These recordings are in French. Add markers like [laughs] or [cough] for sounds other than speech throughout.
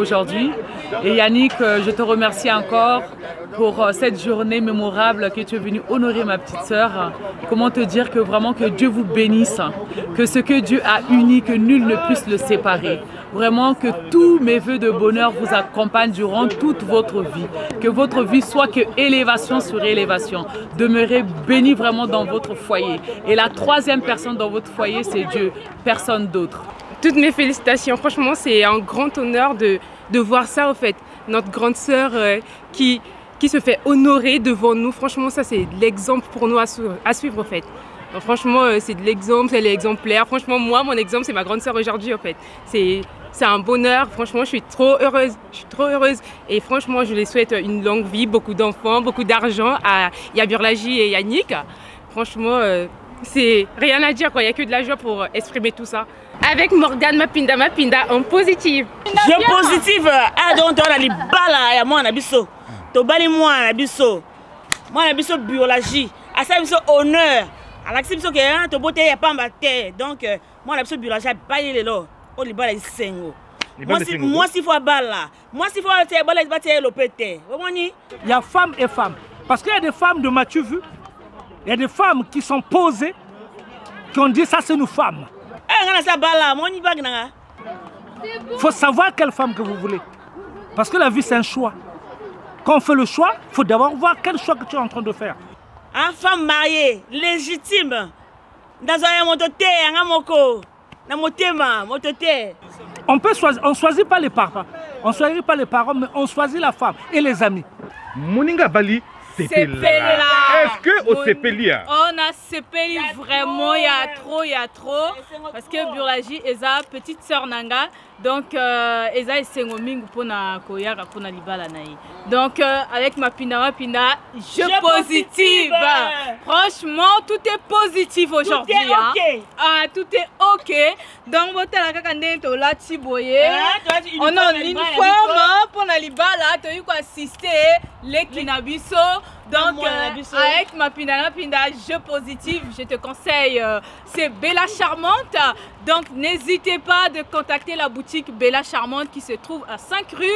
aujourd'hui. Et Yannick, euh, je te remercie encore pour euh, cette journée mémorable que tu es venu honorer ma petite sœur. Comment te dire que vraiment que Dieu vous bénisse, que ce que Dieu a uni, que nul ne puisse le séparer. Vraiment que tous mes voeux de bonheur vous accompagnent durant toute votre vie. Que votre vie soit que élévation sur élévation. Demeurez béni vraiment dans votre foyer. Et la troisième personne dans votre foyer, c'est Dieu, personne d'autre. Toutes mes félicitations. Franchement, c'est un grand honneur de, de voir ça, en fait. Notre grande sœur euh, qui, qui se fait honorer devant nous. Franchement, ça, c'est l'exemple pour nous à, su- à suivre, en fait. Franchement, euh, c'est de l'exemple, elle est exemplaire. Franchement, moi, mon exemple, c'est ma grande sœur aujourd'hui, en fait. C'est un bonheur. Franchement, je suis trop heureuse. Je suis trop heureuse. Et franchement, je les souhaite une longue vie, beaucoup d'enfants, beaucoup d'argent à Yaburlaji et Yannick. Franchement, euh, c'est rien à dire. quoi. Il n'y a que de la joie pour exprimer tout ça. Avec Morgane Mapinda Mapinda en positif. je positive aya donc toza na libala ya mwana na biso tobali mwana na biso mwana na biso biologie asala biso honneur alakisi biso ke ah, toboteli ya pamba te donc euh, mwana na biso biologie abali lelo oyo libala esengo Libala esengo. mwasi fo abala mwasi fo batia ye lope te omoni Il y a femmes et femmes. Parce qu'il y a des femmes de Mathieu vu, il y a des femmes qui sont posées, qui ont dit ça c'est nous femmes. Il faut savoir quelle femme que vous voulez. Parce que la vie c'est un choix. Quand on fait le choix, il faut d'abord voir quel choix que tu es en train de faire. un femme mariée légitime moko motema On peut choisir, on choisit pas les parents, on choisit pas les parents, mais on choisit la femme et les amis. moninga bali Sepela. est-ce que osepeli a On a sepeli vraiment, il y a trop, il y a trop. Parce que Burlaji, Eza, petite sœur Nanga, donc euh, eza esengo mingi mpona koyaka kuna libala na ye. Donc euh, avec mapinda mapinda je positive. franchement tout est positif aujourd'hui ah, tout est ok. Donc botala kaka ndenge tolati boye. On a uniforme mpona libala. Toyei koassiste leki na biso. Donc, euh, avec ma pinda na pinda, je positive, je te conseille, euh, c'est Bella Charmante. Donc, n'hésitez pas de contacter la boutique Bella Charmante qui se trouve à 5 rue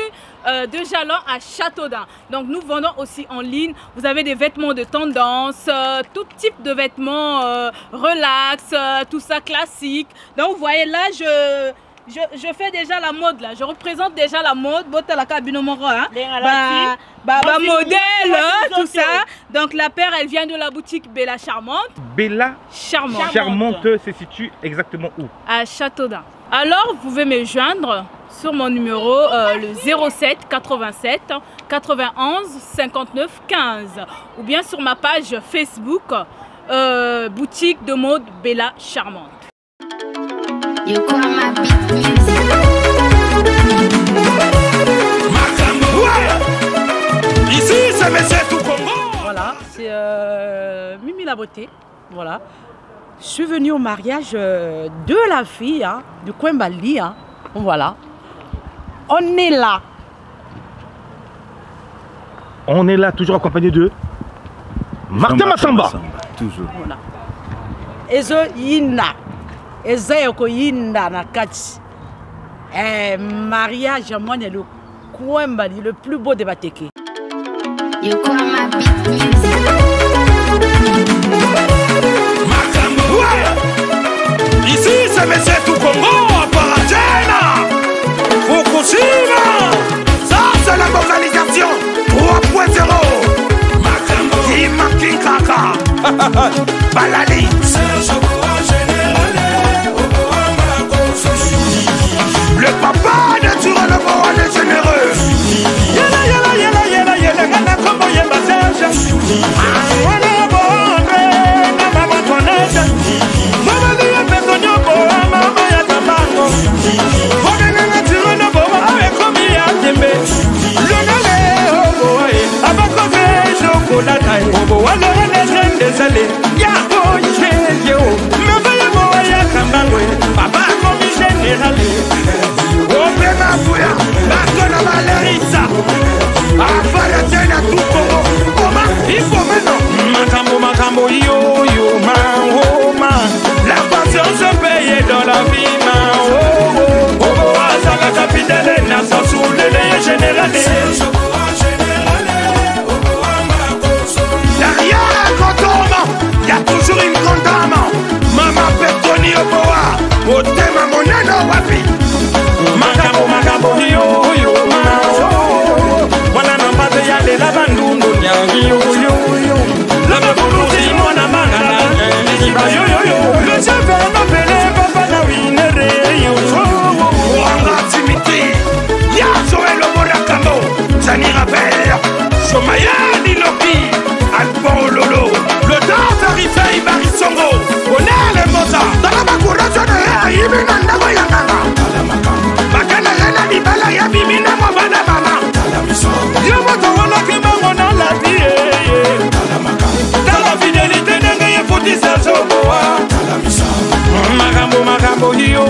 euh, de Jalon à Châteaudun. Donc, nous vendons aussi en ligne. Vous avez des vêtements de tendance, tout type de vêtements relax, tout ça classique. Donc, vous voyez là, je. Je, je fais déjà la mode là, je représente déjà la mode, bota cabine moro, hein. Bah, bah, bah, modèle, hein, tout ça. Donc la paire, elle vient de la boutique Bella Charmante. bella Charmante. charmante se situe exactement où? À Châteaudun. Alors, vous pouvez me joindre sur mon numéro euh, le 07 87 91 59 15 ou bien sur ma page Facebook euh, boutique de mode Bella Charmante. Voilà, c'est euh, Mimi la beauté. Voilà. Je suis venue au mariage euh, de la fille hein, du coin Bali. hein. Voilà. On est là. on est là toujours accompagné de martin massamba Toujours. Voilà. Ezo yina eza ya koyinda na kati. Eh, mariage ya mwana elekwemba le plus beau de bateke. Ici c'est Monsieur Tout Congo à Paragena, Fukushima. Ça c'est la vocalisation 3.0. Makambo, Imakinkaka, [laughs] Balali. Le papa naturel avant est généreux. Yala yala yala yala yala na mama Mama mama ya tabango Mwana nana tiro na boba awe komi ya tembe Lona le hobo ae Abako ve chokolata Mama ya bakona balerisa afara tena tukongo oma ifomeno makambo makambo yoyo maoma la patience paye dans la vie mao obo azalaka fidele na sasulele ye générale. Derrière quand on y a toujours une grande dame. Mama Petoni Oboa Motema moneno wapi yoyoyo lobe kuluki mwana mangana likiba yoyoyo lojeve nopele papa na winere yo wanga dimitri ya joel omorakamo jani rabel somaya liloki albon ololo le dans arifei barisongo onele moza tala bakurasio na ye ayibi na ndako yanganga mawa makambo makambo yoyo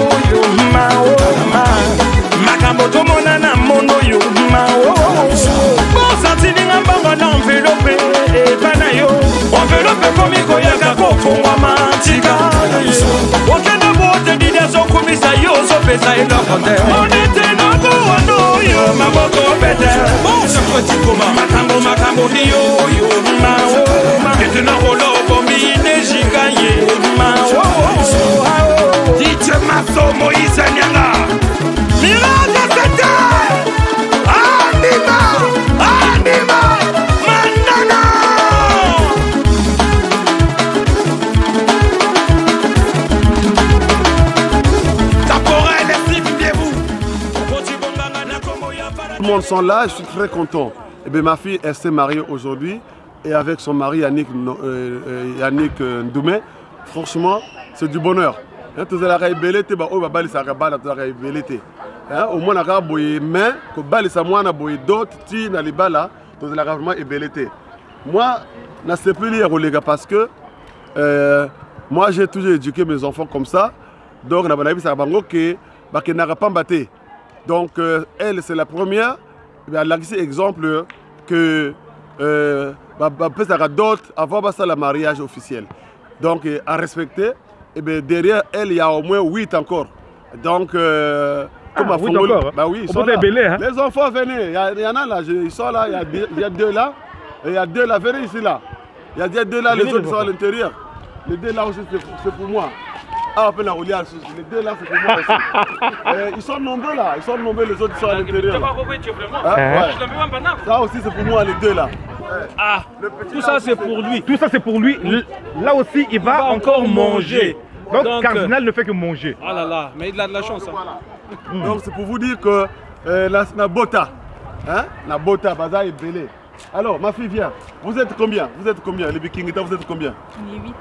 maoma oh, makambo tomona na mondo yo mao oh, oh, bosatilinga mbongo na envelope epa na yo. Envelope ekomi koyaka kofungwama ntika na yo azokumisa yo ozopesa eloko te. Onete nakowana oyo maboko pete. Makambo makambo yoyo mao ete nakolo bombi nejika ye mao ditie maso moise nyanga. Miracle sete Anima, monde sont là, je suis très content. Et bien, ma fille, elle s'est mariée aujourd'hui et avec son mari Yannick, euh, euh, Yannick euh, Ndoumé. Franchement, c'est du bonheur. Hein, tozalaka ebele te baoyo babalisaka bana tozalaka ebele te Hein, omona kaka boye mais kobalisa mwana boye dot ti na libala tozalaka vraiment ebele te moi nasepeli ya koleka parce que euh, moi j'ai toujours éduqué mes enfants comme ça donc na banayebisaka bango ke bakendaka pamba te donc euh, elle c'est la première eh alakisi exemple que euh, ba- bapesaka dot avant basala mariage officiel. Donc euh, à respecter et bien derrière elle il y a au moins 8 encore. Donc euh, comme Ah, à huit Fongoli- encore, hein? bah oui ils On sont là. hein? les enfants venez. Il y, en a là ils sont là il y y a deux là et il y a deux là venez ici là. Il y a deux- là les autres sont à l'intérieur. Les deux là aussi c'est pour moi ah, on peut la rouler à. Les deux là, c'est pour moi aussi. [laughs] Euh, ils sont nombreux là, ils sont nombreux, les autres sont à l'intérieur. Ça aussi, c'est pour moi, les deux là. Ah, tout ça c'est pour lui. Tout ça c'est pour lui. Là aussi, il va, va encore manger. manger. Donc, Donc, Cardinal ne fait que manger. Ah là là, mais il a de la chance. hein. Donc c'est pour vous dire que euh, la, la bota, hein, la bota, baza est belé. Alors, ma fille, viens. Vous êtes combien? Vous êtes combien? Les Bikingita, vous êtes combien? On est 8.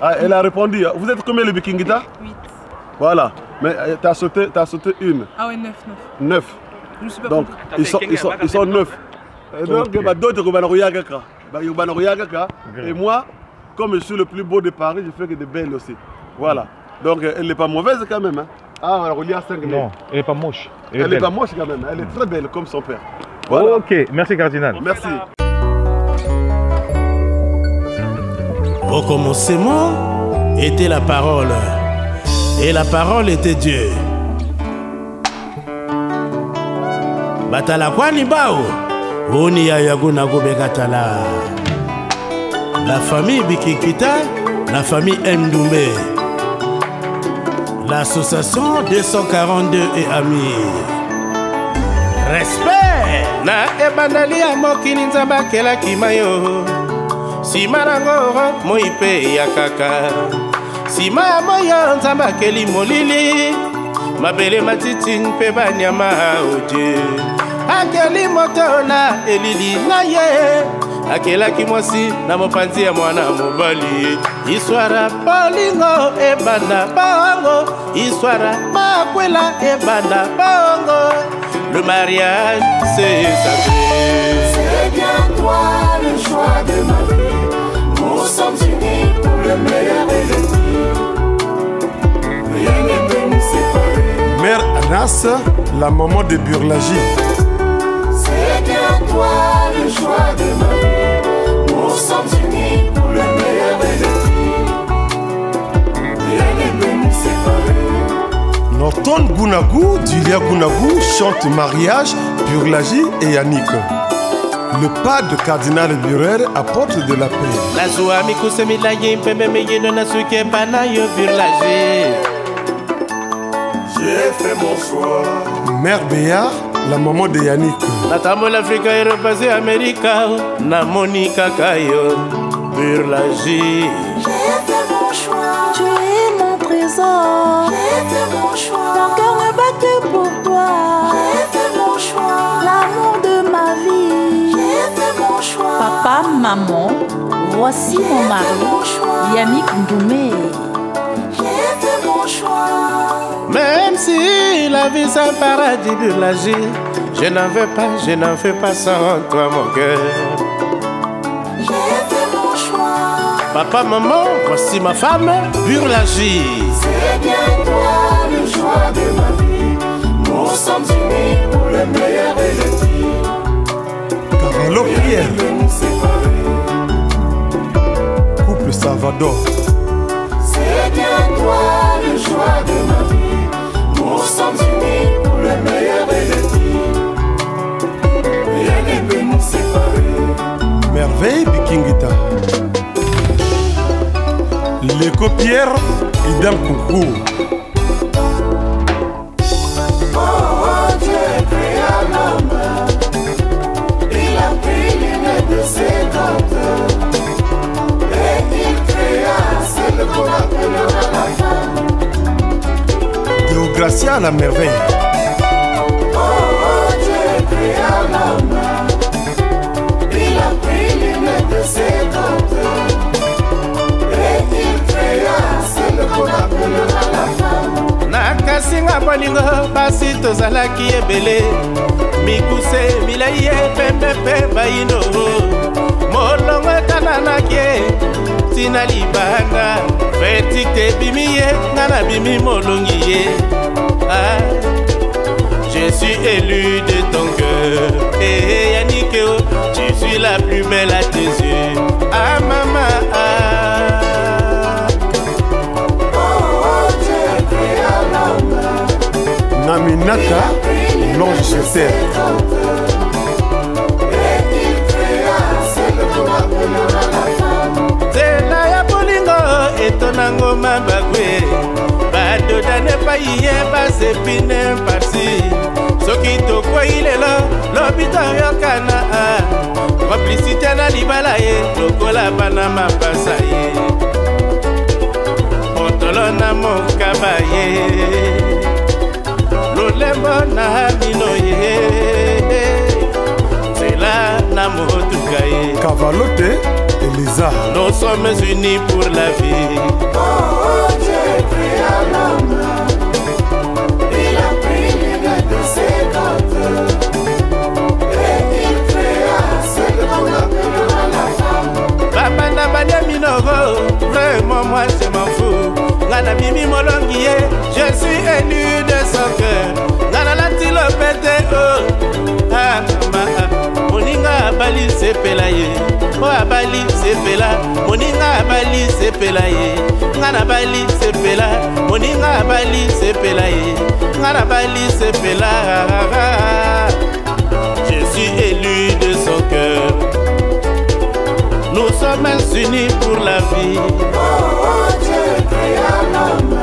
Ah, Elle a répondu. Vous êtes combien les Bikingita 8. Voilà. Mais tu as sauté, as sauté une. Ah ouais, 9, 9. Neuf. Je me suis pas Donc, ils sont, ils sont, ils sont neuf. Euh, Donc, Ok. bah, d'autres, bah. Et moi, comme je suis le plus beau de Paris, je fais que des belles aussi. Voilà. Donc, euh, elle n'est pas mauvaise quand même. Hein. Ah, on a 5 Non, elle n'est pas moche. Elle n'est pas moche quand même. Elle est très belle comme son père. Voilà. Ok, merci Cardinal. Merci. Au commencement était la parole, et la parole était Dieu. Batala kwani bao, oni ya yaguna gobekatala. La famille Bikikita, la famille Mdoumbe, l'association 242 et amis. Respect! na ebandeli ya mokili nzambe akelaki mayo nsima nango moi mpe ya kaka. Nsima ya moyo nzambe akeli molili. Mabele matiti mpe banyama odie akeli moto na elili na ye. Akelaki mwasi na mopanzi ya mwana mobali. Histoire bolingo ebanda bongo. Histoire makwela ebanda bongo. Le mariage c'est sacré C'est bien toi le choix de ma vie. Mère Anas, la maman de Burlagie. C'est bien toi le choix de ma vie. Nous sommes unis pour le meilleur et le pire. Rien ne peut nous séparer. Norton Gounagou, Julia Gounagou chante mariage, Burlagie et Yannick. Le pas de cardinal Burer apporte de la paix. nazwa mikuse milayi mpembe miyino nasuki ebana yo virlage J'ai fait mon choix. Mère Béa, la maman de Yannick. natambola afrika eropase amerika namoni kaka yo virlage J'ai fait mon choix. Tu es mon trésor. J'ai fait mon choix. Mon cœur me battait pour choix. Papa, maman, voici mon mari, Yannick Ndoumé. J'ai fait mon choix. Même si la vie c'est un paradis virlage je n'en veux pas, je n'en fais pas sans toi mon cœur J'ai fait mon choix. Papa, maman, voici ma femme, Burlagie. C'est bien toi le choix de ma vie. Nous sommes unis pour le le Pierre, nous séparer. couple Salvador. C'est bien toi le choix de ma vie. Nous sommes unis pour le meilleur et le pire. Rien ne peut nous séparer. Merveille Bikingita. L'éco Pierre, Idam Coucou. Déogracia à la merveille. Oh, Dieu créa l'homme. Il a pris l'une de ses dents. Et il créa celle qu'on appellera la femme. nakasinga bolingo basi tozalaki ebele mikuse milai ye pembe mpe baino molongo etananaki ye ntina libanda vertique ebimi ye nga nabimi molongi ye ah, Je suis élu de ton cœur. Eh hey, Yannick, oh, je suis la plus belle à tes yeux Ah maman, ah. Naminaka, l'ange sur terre. nzela ya bolingo etonango mabakwe. Badodane epai ye basepine mpasi. Soki tokwei lelo lobi toyokana komplisite na libala ye lokola bana mapasa ye. Motolo na mokaba ye. Lolembo na bino ye. Nzela na motuka ye. Cavalote et Lisa. Nous sommes unis pour la vie. Oh, Dieu moi je m'en fous nga na bimi molongi ye je suis élu de son cœur nga nalati lopete o ah, mama moninga abali sepela ye o abali sepela moninga abali sepela ye nga nabali sepela moninga abali sepela ye nga nabali sepela je suis élu nous sommes unis pour la vie. Oh, oh Dieu créa l'homme,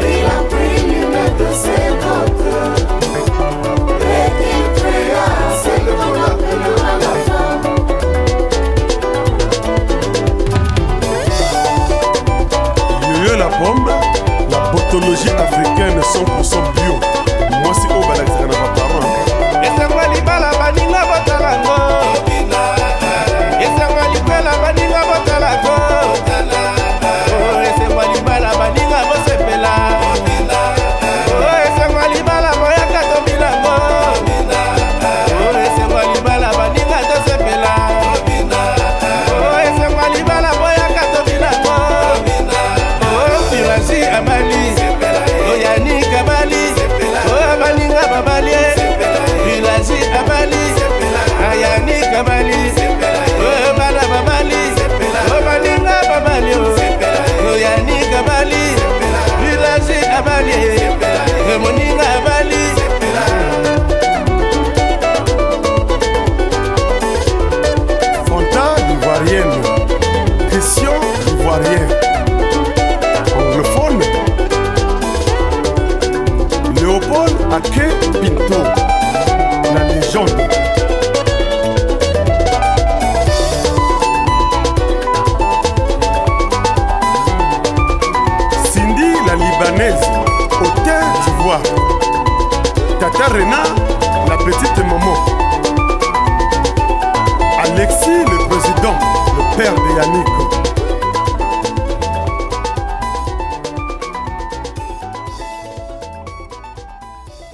il a pris l'une de ses côtes, et il créa celle qu'on appelle la femme. Lieu la bombe, la botologie africaine 100% bio. Moi, c'est au balaxer na parole.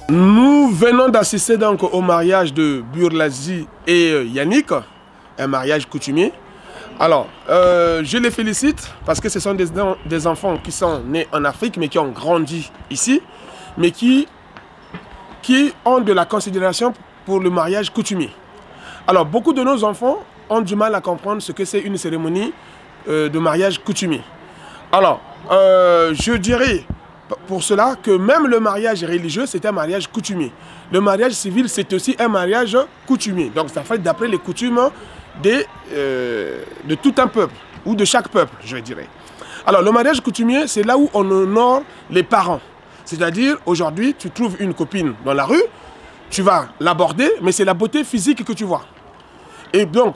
Nous venons d'assister donc au mariage de Burlazi et euh, Yannick, un mariage coutumier. Alors, euh, je les félicite parce que ce sont des, enfants qui sont nés en Afrique mais qui ont grandi ici, mais qui, ont de la considération pour le mariage coutumier. Alors, beaucoup de nos enfants ont du mal à comprendre ce que c'est une cérémonie euh, de mariage coutumier. Alors, je dirais pour cela que même le mariage religieux, c'est un mariage coutumier. Le mariage civil, c'est aussi un mariage coutumier. Donc, ça fait d'après les coutumes de, euh, tout un peuple, ou de chaque peuple, je dirais. Alors, le mariage coutumier, c'est là où on honore les parents. C'est-à-dire, aujourd'hui, tu trouves une copine dans la rue, tu vas l'aborder, mais c'est la beauté physique que tu vois. Et donc,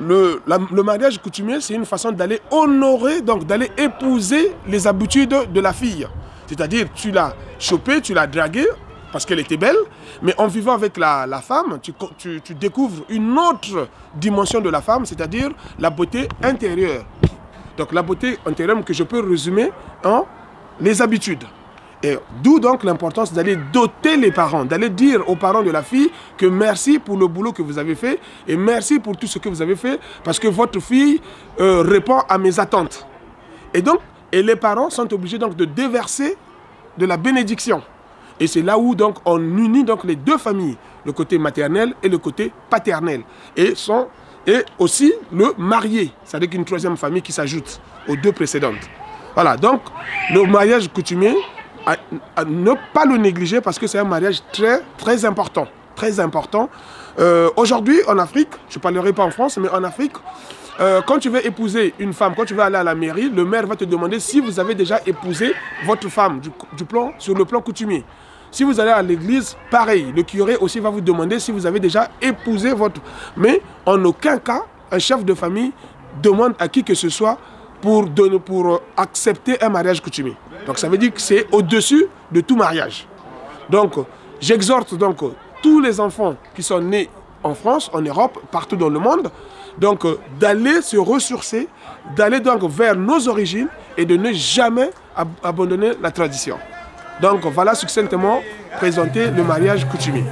le, le mariage coutumier, c'est une façon d'aller honorer, donc d'aller épouser les habitudes de la fille. C'est-à-dire, tu l'as chopée, tu l'as draguée parce qu'elle était belle, mais en vivant avec la, la femme, tu, tu- tu découvres une autre dimension de la femme, c'est-à-dire la beauté intérieure. Donc la beauté intérieure que je peux résumer en les habitudes. Et d'où donc l'importance d'aller doter les parents, d'aller dire aux parents de la fille que merci pour le boulot que vous avez fait et merci pour tout ce que vous avez fait parce que votre fille euh, répond à mes attentes. Et donc, et les parents sont obligés donc de déverser de la bénédiction. Et c'est là où donc on unit donc les deux familles, le côté maternel et le côté paternel. Et, sont, et aussi le marié, c'est-à-dire qu'une troisième famille qui s'ajoute aux deux précédentes. Voilà, donc le mariage coutumier, ne pas le négliger parce que c'est un mariage très, très important. Très important. Euh, Aujourd'hui, en Afrique, je ne parlerai pas en France, mais en Afrique, euh, quand tu veux épouser une femme, quand tu vas aller à la mairie, le maire va te demander si vous avez déjà épousé votre femme du, plan, sur le plan coutumier. Si vous allez à l'église, pareil, le curé aussi va vous demander si vous avez déjà épousé votre... Mais en aucun cas, un chef de famille demande à qui que ce soit pour, pour euh, accepter un mariage coutumier. Donc ça veut dire que c'est au-dessus de tout mariage. Donc j'exhorte donc tous les enfants qui sont nés en France, en Europe, partout dans le monde, donc euh, d'aller se ressourcer, d'aller donc vers nos origines et de ne jamais ab- abandonner la tradition. Donc voilà succinctement présenter le mariage coutumier.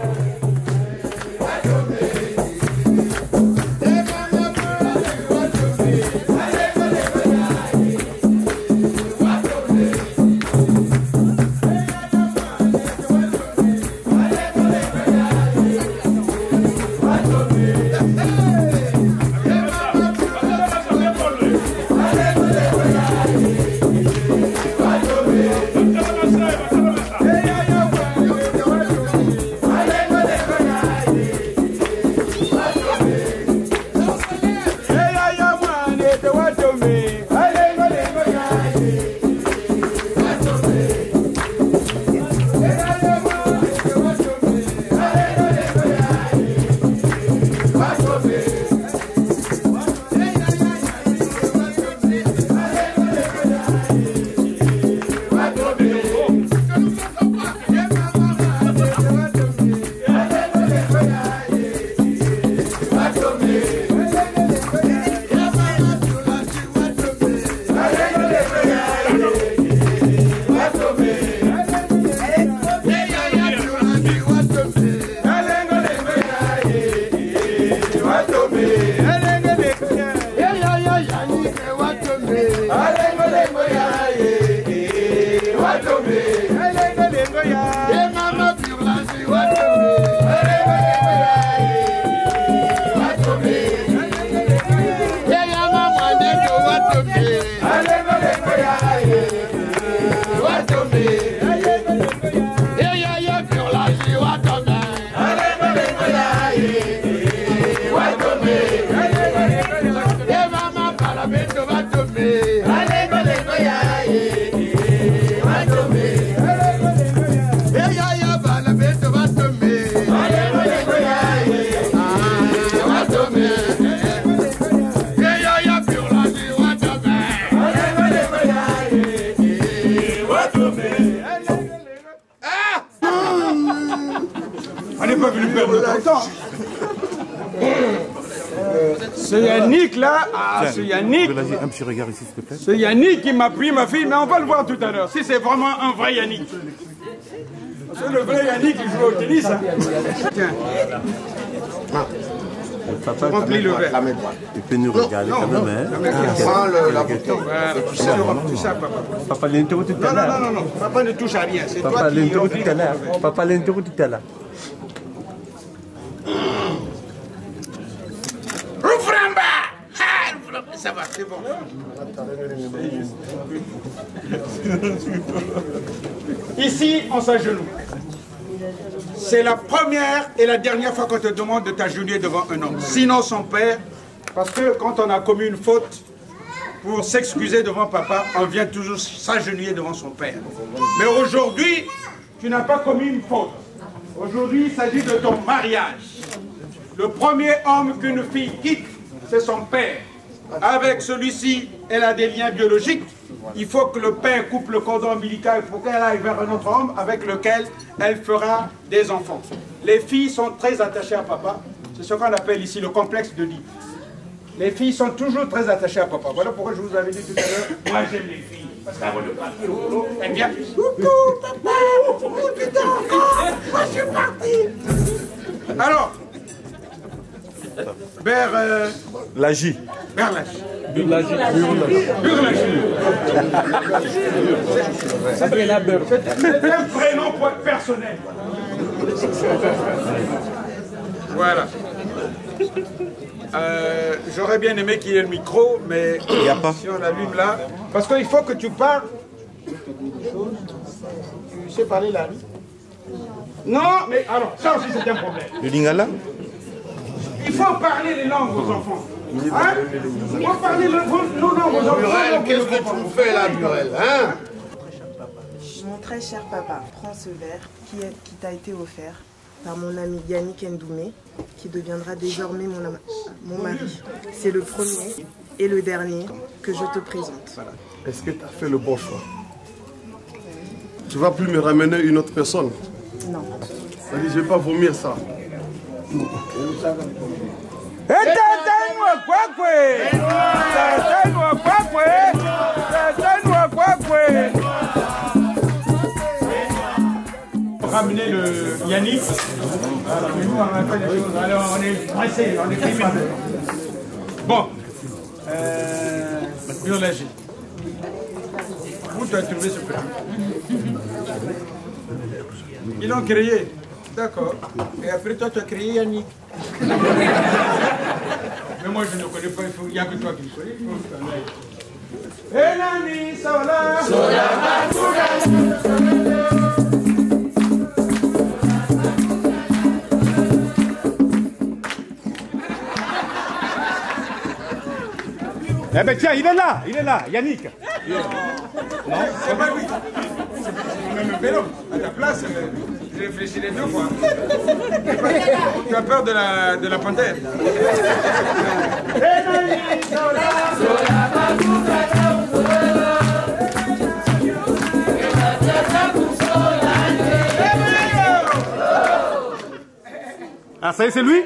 C'est Yannick. Un petit regard ici, s'il te plaît. C'est Yannick qui m'a pris ma fille, mais on va le voir tout à l'heure. Si c'est vraiment un vrai Yannick. Que le vrai Yannick, il joue au tennis. Hein. Tiens. Papa, Remplis le verre. Il peut nous regarder Non, quand non, même. Hein. qui prend le- la bouteille. Voilà, tu sais, tu sais, papa. Papa l'interro tout à Non, non, l'heure. non, non, non, papa ne touche à rien. C'est toi qui tout à l'heure. Papa l'interro tout à l'heure. Rouframba Ah, Rouframba, Ça va, c'est bon. S'agenouille. C'est la première et la dernière fois qu'on te demande de t'agenouiller devant un homme. Sinon son père, parce que quand on a commis une faute, pour s'excuser devant papa, on vient toujours s'agenouiller devant son père. Mais aujourd'hui, tu n'as pas commis une faute. Aujourd'hui, il s'agit de ton mariage. Le premier homme qu'une fille quitte, c'est son père. Avec celui-ci, elle a des liens biologiques. Il faut que le père coupe le cordon ombilical pour qu'elle aille vers un autre homme avec lequel elle fera des enfants. Les filles sont très attachées à papa. C'est ce qu'on appelle ici le complexe de lit. Les filles sont toujours très attachées à papa. Voilà pourquoi je vous avais dit tout à l'heure, moi j'aime les filles. Parce qu'avant de partir au boulot, elles viennent. Coucou, papa, oh, putain, oh, moi je suis parti. Alors, vers euh, La J. vers la Burlagie. C'est c'est un prénom pour- personnel. Voilà. Euh, J'aurais bien aimé qu'il y ait le micro, mais Y a pas. si on l'allume là, parce qu'il faut que tu parles. Tu sais parler là Non, mais alors, ça aussi c'est un problème. Le lingala Il faut parler les langues aux enfants. Hein le- qu'est-ce que tu fais là, hein Mon très cher papa, prends ce verre qui, est- qui t'a été offert par mon ami Yannick Ndoumé, qui deviendra désormais mon, ama- mon mari. C'est le premier et le dernier que je te présente. Est-ce que tu as fait le bon choix? Tu vas plus me ramener une autre personne? Non. Vas-y, je vais pas vomir ça. Ramener le Yannick. Alors, on est pressé, on est criminel. Bon. Euh, biologie. Où tu as trouvé ce petit? Ils l'ont créé. D'accord. Et après, toi, tu as créé Yannick. [laughs] Mais moi, je ne connais pas, il n'y a que toi qui le connais. Enani Sola. Eh ben tiens, il est là, il est là, Yannick. Non, c'est pas lui. C'est même un vélo. À ta place, euh, je réfléchirai deux fois. Tu as peur de la, de la panthère. Ah, ça y est, c'est lui?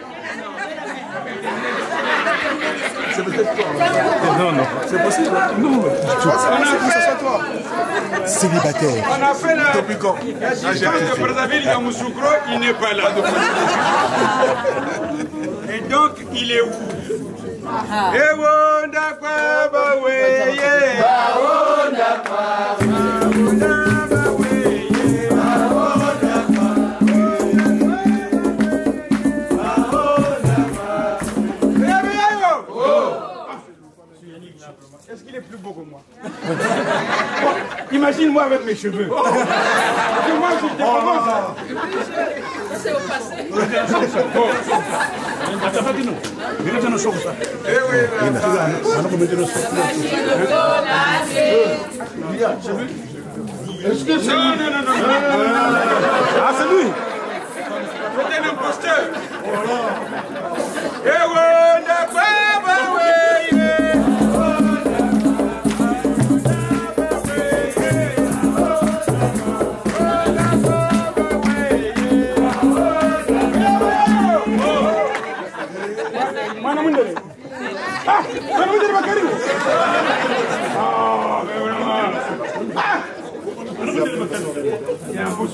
C'est peut-être toi. Non, non. C'est possible. Non, mais tu On a fait- toi. Célibataire. On a fait la. Depuis quand Il y a distance de Brazzaville, Yamoussoukro, il n'est pas là. [laughs] Et donc, il est où? Eh, wonda kwa ba we, yeah. Est-ce [laughs] Imagine-moi avec mes cheveux. Oh. Et moi, je. [laughs] C'est au passé. Est-ce que Non, non, non, non. Ah, c'est lui. C'est un imposteur. Eh oh ouais, Mujeri Bakari. Oh, mais vraiment. Ah. Il y a un beau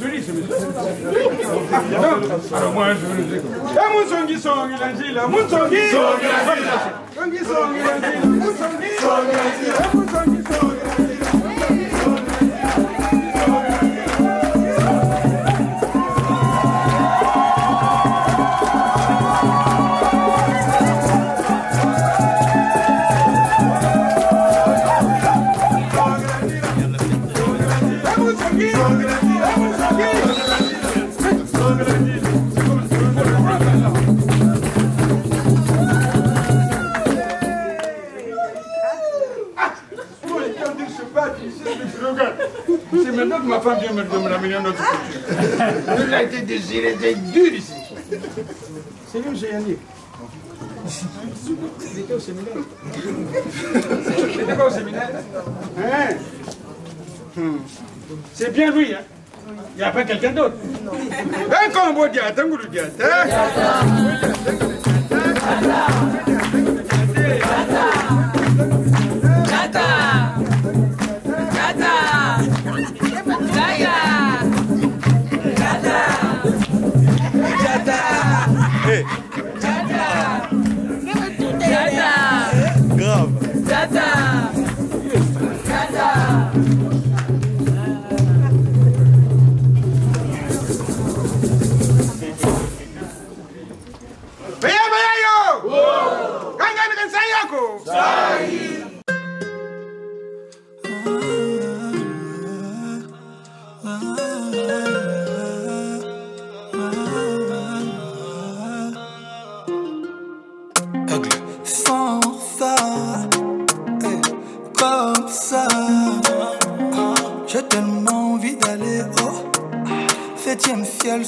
Que ma femme vient me me ramener un autre culture. [laughs] Il a été désiré, c'est dur ici. C'est lui, c'est Yannick. Il était au séminaire. Il était pas au séminaire Hein? Hmm. C'est bien lui, hein Il n'y a pas quelqu'un d'autre. Un combo diata, un goulou diata. Grave.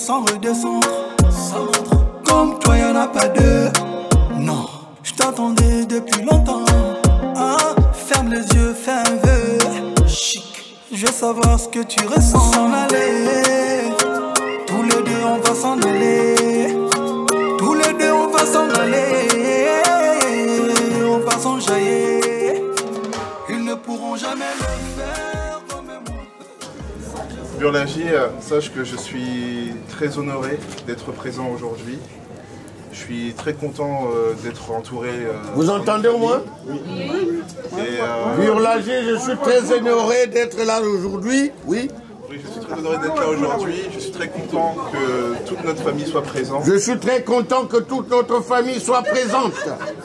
Sans redescendre. Comme toi, y'en a pas deux. T'attendais depuis longtemps. Ah, ferme les yeux, fais un vœu. Chic, je veux savoir ce que tu ressens. S'en aller, tous les deux on va s'en aller. Tous les deux on va s'en aller. On va s'enjailler. Ils ne pourront jamais le faire comme moi. Burlagi, euh, sache que je suis très honoré d'être présent aujourd'hui. Je suis très content euh, d'être entouré. euh, Vous entendez au moins Oui. Et, euh, Burlager, je suis très honoré d'être là aujourd'hui. Oui. oui, je suis très honoré d'être là aujourd'hui. Je suis très content que toute notre famille soit présente Je suis très content que toute notre famille soit présente.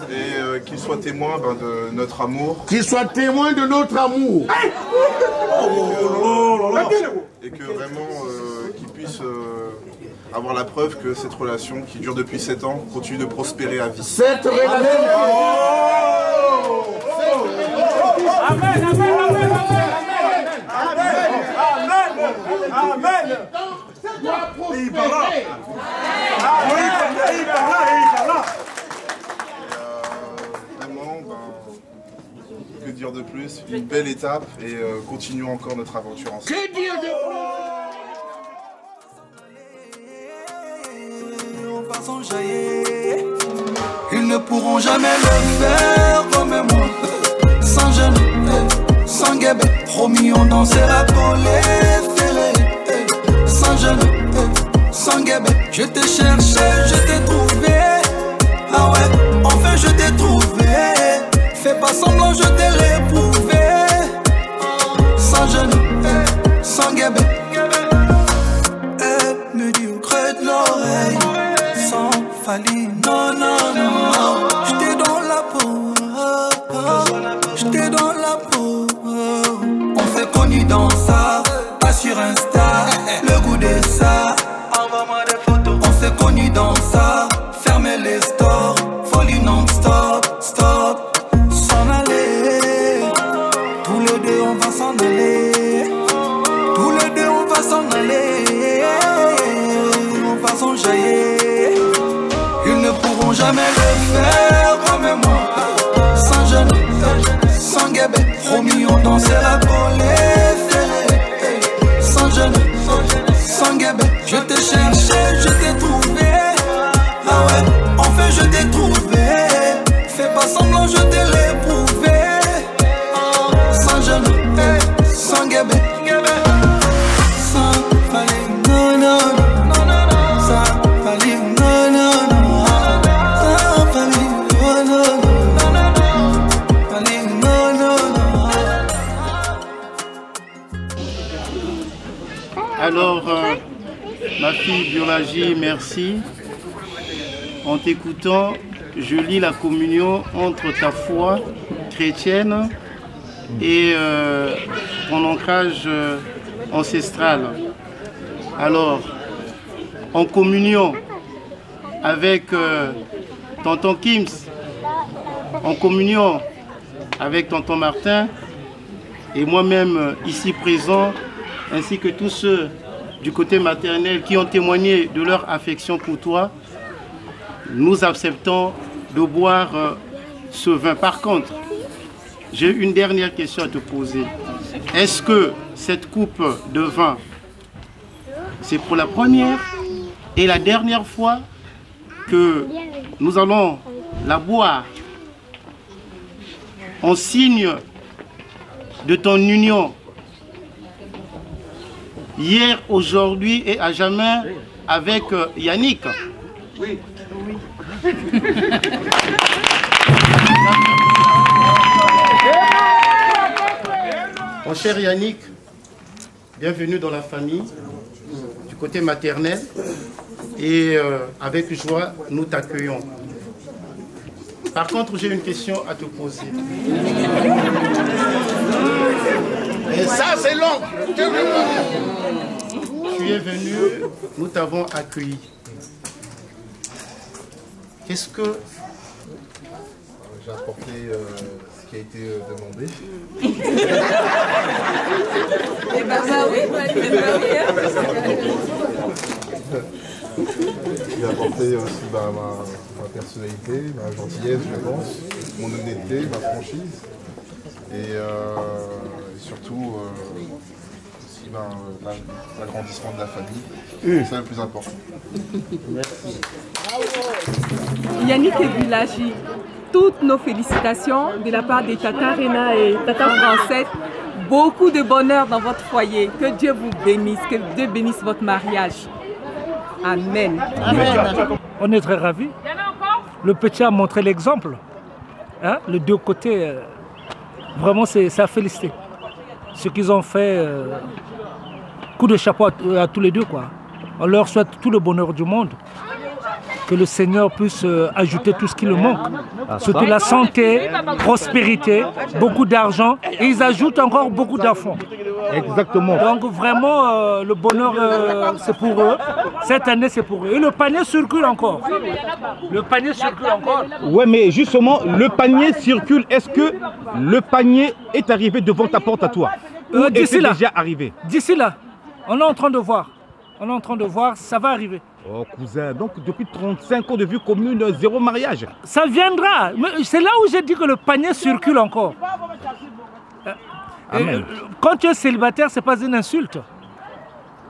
et euh, qu'ils soient témoins ben, de notre amour. Qu'ils soient témoins de notre amour. Et que vraiment euh, qu'ils puissent euh, avoir la preuve que cette relation qui dure depuis 7 ans continue de prospérer à vie. Cette relation. Amen, amen, amen, amen, amen, amen, amen. Et il parle là. Oui, il parle là, il parle là. Vraiment, ben, que dire de plus? Une belle étape et euh, continuons encore notre aventure ensemble. Que dire de jamais le faire comme moi. Sans jeûne, eh, sans guébé, promis on dansera pour les ferrés. eh. Sans jeûne, eh, sans guébé, je t'ai cherché, je t'ai trouvé. Ah ouais, enfin je t'ai trouvé. Fais pas semblant, je t'ai réprouvé. Sans eh, sans guébé. Elle me dit au creux de l'oreille Sans failli, non, non, non promis on Merci Biologie, merci. En t'écoutant, je lis la communion entre ta foi chrétienne et euh, ton ancrage euh, ancestral. Alors, en communion avec euh, tonton Kims, en communion avec tonton Martin et moi-même ici présent, ainsi que tous ceux du côté maternel qui ont témoigné de leur affection pour toi, nous acceptons de boire euh, ce vin. Par contre, j'ai une dernière question à te poser. Est-ce que cette coupe de vin, c'est pour la première et la dernière fois que nous allons la boire? En signe de ton union hier, aujourd'hui et à jamais avec euh, Yannick Oui. Mon cher Yannick, bienvenue dans la famille du côté maternel et euh, avec joie nous t'accueillons. Par contre, j'ai une question à te poser. Et ça, c'est long. Tu es venu, nous t'avons accueilli. Qu'est-ce que J'ai apporté euh, ce qui a été euh, demandé. Eh ben, bah oui, bah, oui, hein. J'ai apporté aussi bah, ma, ma personnalité, ma gentillesse, je pense, mon honnêteté, ma franchise. Et, euh, et surtout la- l'agrandissement de la famille. C'est le plus important. Merci. Yannick et Villagi, toutes nos félicitations de la part de Tata Rena et Tata Francette. Beaucoup de bonheur dans votre foyer. Que Dieu vous bénisse, que Dieu bénisse votre mariage. Amen. On est très ravis. Le petit a montré l'exemple. Hein, les deux côtés, euh, vraiment, c'est c'est à féliciter. Ce qu'ils ont fait, euh, coup de chapeau à, à tous les deux. Quoi. On leur souhaite tout le bonheur du monde. Que le Seigneur puisse euh, ajouter tout ce qui le manque. Surtout la santé, prospérité, beaucoup d'argent. Et ils ajoutent encore beaucoup d'enfants. Exactement. Donc vraiment, euh, le bonheur, euh, c'est pour eux. Cette année, c'est pour eux. Et le panier circule encore. Le panier circule encore. Ouais, mais justement, le panier circule. Est-ce que le panier est arrivé devant ta porte à toi? Ou d'ici là. déjà arrivé? D'ici là, on est en train de voir. On est en train de voir, ça va arriver. Oh cousin, donc depuis 35 ans de vie commune, zéro mariage. Ça viendra. C'est là où j'ai dit que le panier circule encore. Euh, Amen. euh, quand tu es célibataire, ce n'est pas une insulte.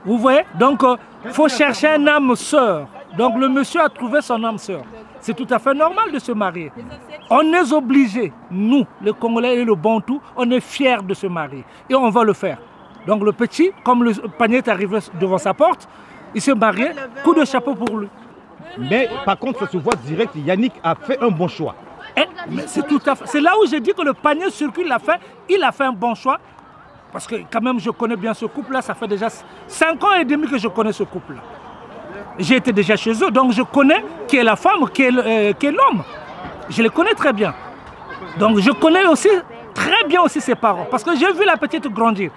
Vous voyez? Donc, il faut chercher un âme sœur. Donc, le monsieur a trouvé son âme sœur. C'est tout à fait normal de se marier. On est obligés, nous, les Congolais et le Bantou, on est fiers de se marier. Et on va le faire. Donc, le petit, comme le panier est arrivé devant sa porte, il s'est marié, coup de chapeau pour lui. Mais par contre, ça se voit direct, Yannick a fait un bon choix. Eh, c'est tout à fait. C'est là où j'ai dit que le panier circule, il a fait, il a fait un bon choix. Parce que quand même, je connais bien ce couple-là. Ça fait déjà 5 ans et demi que je connais ce couple-là. J'ai été déjà chez eux, donc je connais qui est la femme, qui est le- euh, qui est l'homme. Je les connais très bien. Donc je connais aussi très bien aussi ses parents. Parce que j'ai vu la petite grandir.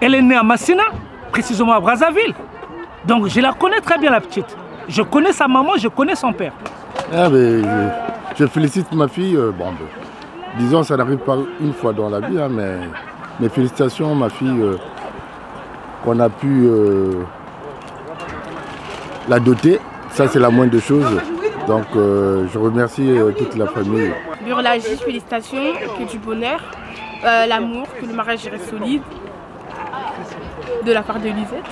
Elle est née à Massina, précisément à Brazzaville. Donc je la connais très bien, la petite. Je connais sa maman, je connais son père. Ah, mais je, je félicite ma fille. euh, bon, ben, disons, ça n'arrive pas une fois dans la vie, hein, mais mes félicitations, ma fille, euh, qu'on a pu euh, la doter. Ça, c'est la moindre des choses. Donc, euh, je remercie euh, toute la famille. Burlagi, félicitations, que du bonheur, euh, l'amour, que le mariage reste solide. De la part de Lisette.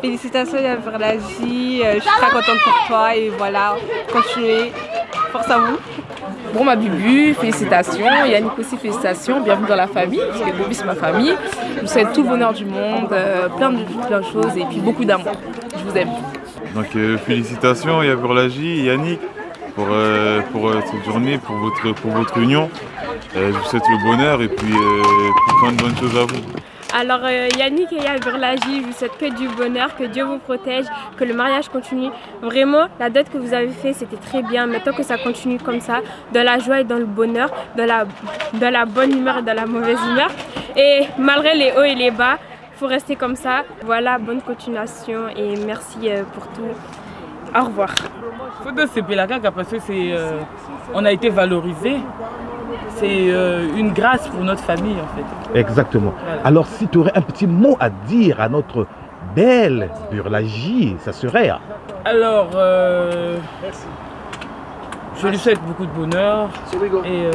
Félicitations à Burlagi, euh, je suis très contente pour toi et voilà, continuez. Force à vous. Bon, ma Bubu, félicitations. Yannick aussi, félicitations. Bienvenue dans la famille, parce que Bubu, c'est ma famille. Je vous souhaite tout le bonheur du monde, euh, plein, de, plein de choses et puis beaucoup d'amour. Je vous aime. Donc euh, félicitations Yaburlaji, Yannick pour, euh, pour euh, cette journée, pour votre, pour votre union. Euh, je vous souhaite le bonheur et puis, euh, puis plein de bonnes choses à vous. Alors euh, Yannick et Yaburlaji, je vous souhaite que du bonheur, que Dieu vous protège, que le mariage continue. Vraiment, la date que vous avez fait, c'était très bien. Maintenant que ça continue comme ça, dans la joie et dans le bonheur, dans la, bonne humeur et dans la mauvaise humeur. Et malgré les hauts et les bas, il faut rester comme ça. Voilà, bonne continuation et merci euh, pour tout. Au revoir. Faut de parce que c'est, euh, on a été valorisé. C'est euh, une grâce pour notre famille en fait. Exactement. Voilà. Alors, si tu aurais un petit mot à dire à notre belle Burlagie, ça serait. hein. Alors, euh, je lui souhaite beaucoup de bonheur et euh,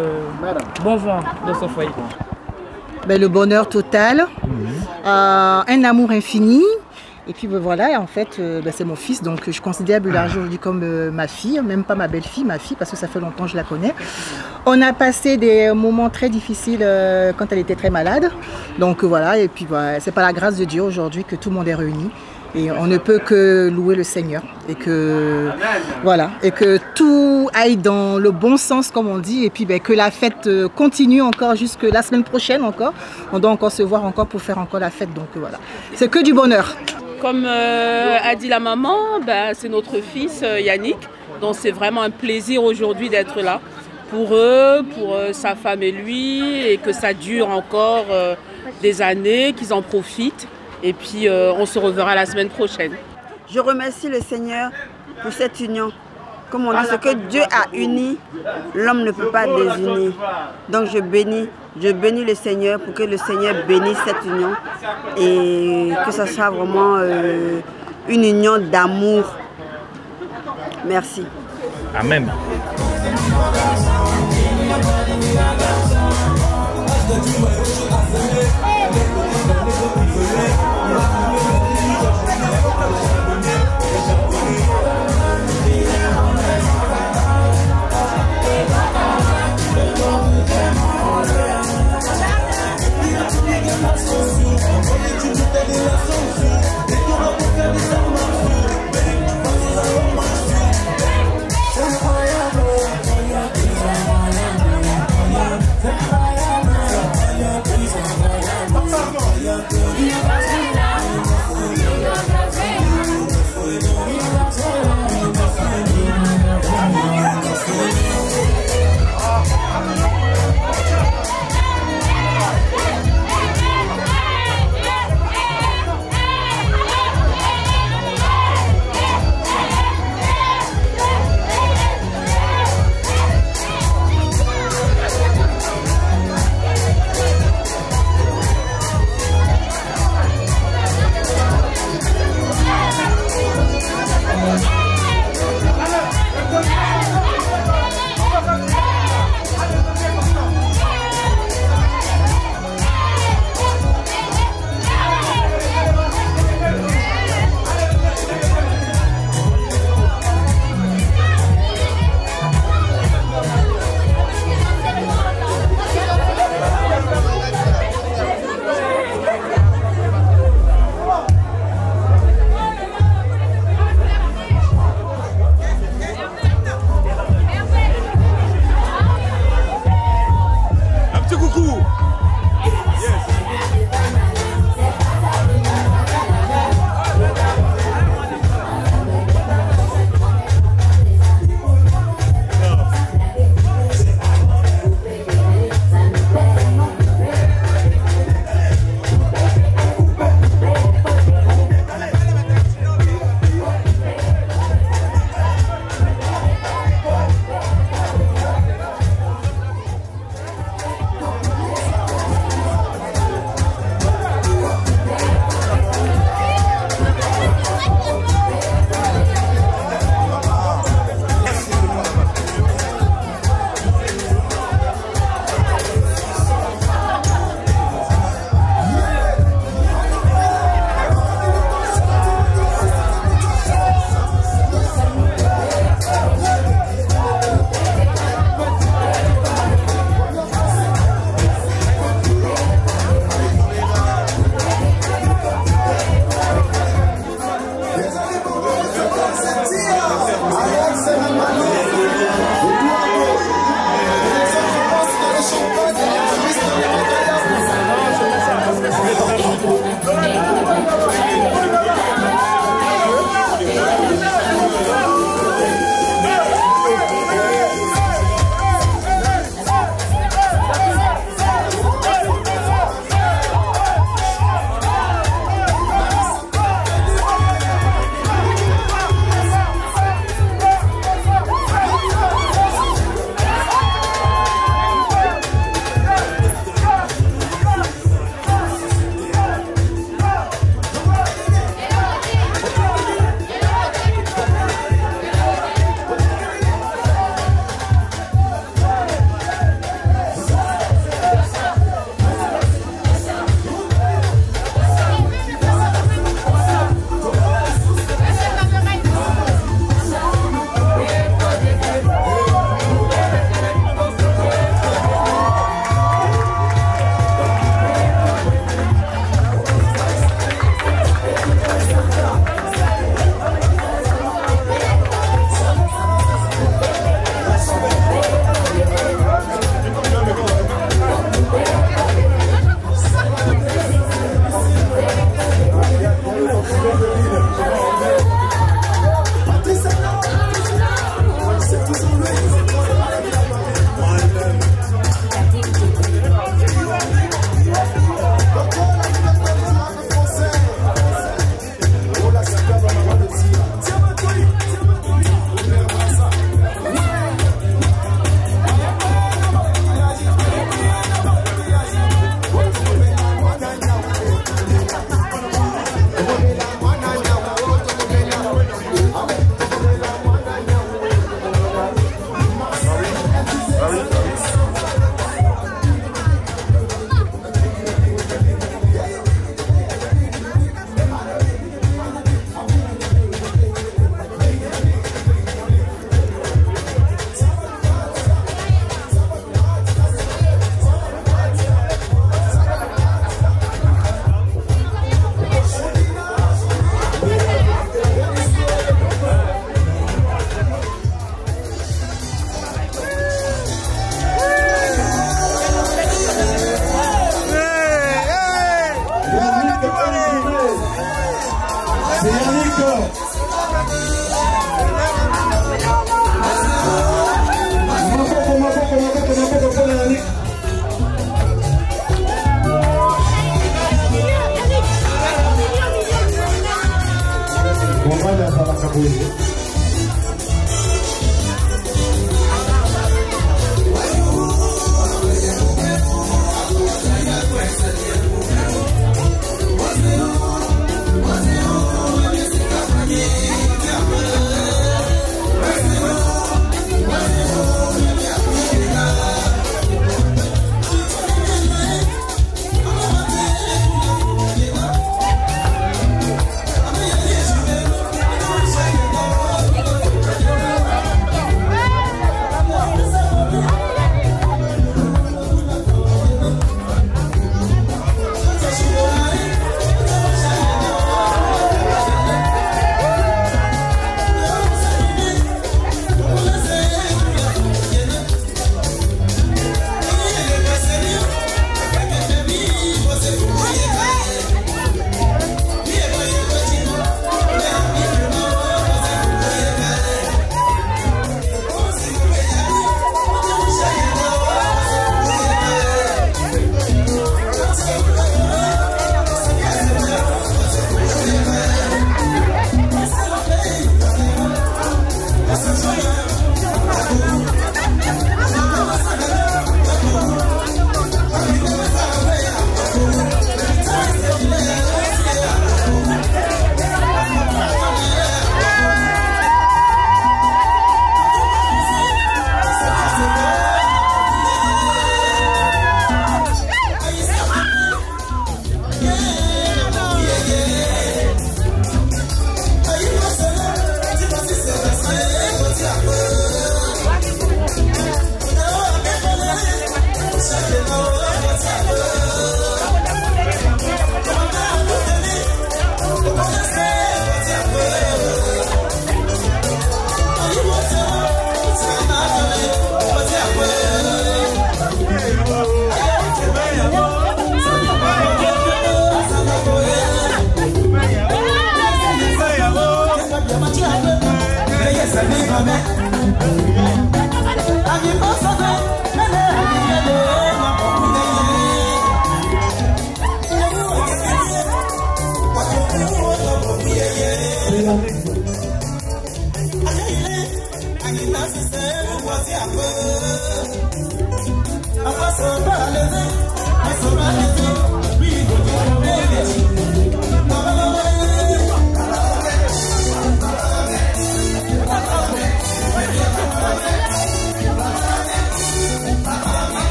bon vent dans son foyer. Ben, le bonheur total, euh, un amour infini. Et puis ben, voilà, en fait, euh, ben, c'est mon fils, donc je considère Bulargie aujourd'hui comme euh, ma fille, même pas ma belle-fille, ma fille, parce que ça fait longtemps que je la connais. On a passé des moments très difficiles euh, quand elle était très malade. Donc voilà, et puis ben, c'est par la grâce de Dieu aujourd'hui que tout le monde est réuni. Et on ne peut que louer le Seigneur et que voilà et que tout aille dans le bon sens comme on dit et puis ben, que la fête continue encore jusque la semaine prochaine encore. On doit encore se voir encore pour faire encore la fête donc voilà. C'est que du bonheur. Comme euh, a dit la maman, ben, c'est notre fils euh, Yannick. Donc c'est vraiment un plaisir aujourd'hui d'être là pour eux, pour euh, sa femme et lui, et que ça dure encore des années, qu'ils en profitent. Et puis on se reverra la semaine prochaine. Je remercie le Seigneur pour cette union. Comme on dit, ce que Dieu a uni, l'homme ne peut pas désunir. Donc je bénis, je bénis le Seigneur pour que le Seigneur bénisse cette union et que ce soit vraiment euh, une union d'amour. Merci. Amen. de deliração, sim.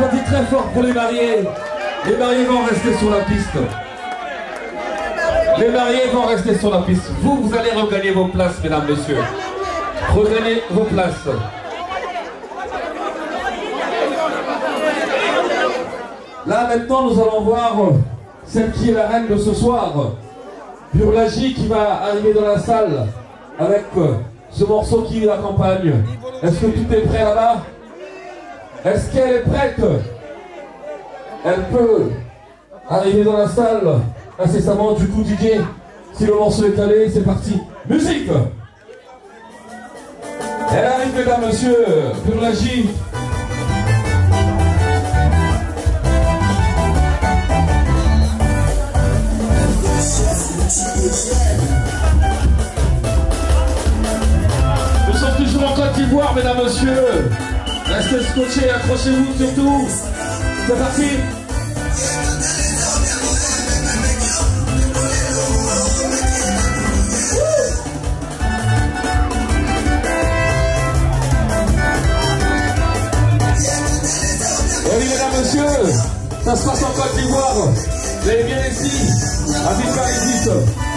Applaudit très fort pour les mariés. Les mariés vont rester sur la piste. Les mariés vont rester sur la piste. Vous, vous allez regagner vos places, mesdames, messieurs. Regagnez vos places. Là, maintenant, nous allons voir celle qui est la reine de ce soir. Burlagi qui va arriver dans la salle avec ce morceau qui l'accompagne. Est-ce que tout est prêt là-bas? Est-ce qu'elle est prête? Elle peut arriver dans la salle incessamment. Du coup, DJ, si le morceau est calé, c'est parti. Musique Elle arrive, mesdames, messieurs, Burlagi. Nous sommes toujours en Côte d'Ivoire, mesdames, messieurs. Restez scotchés, accrochez-vous surtout. C'est parti. Oui, mesdames, messieurs, ça se passe en Côte d'Ivoire. Venez bien ici, à Villeparisis.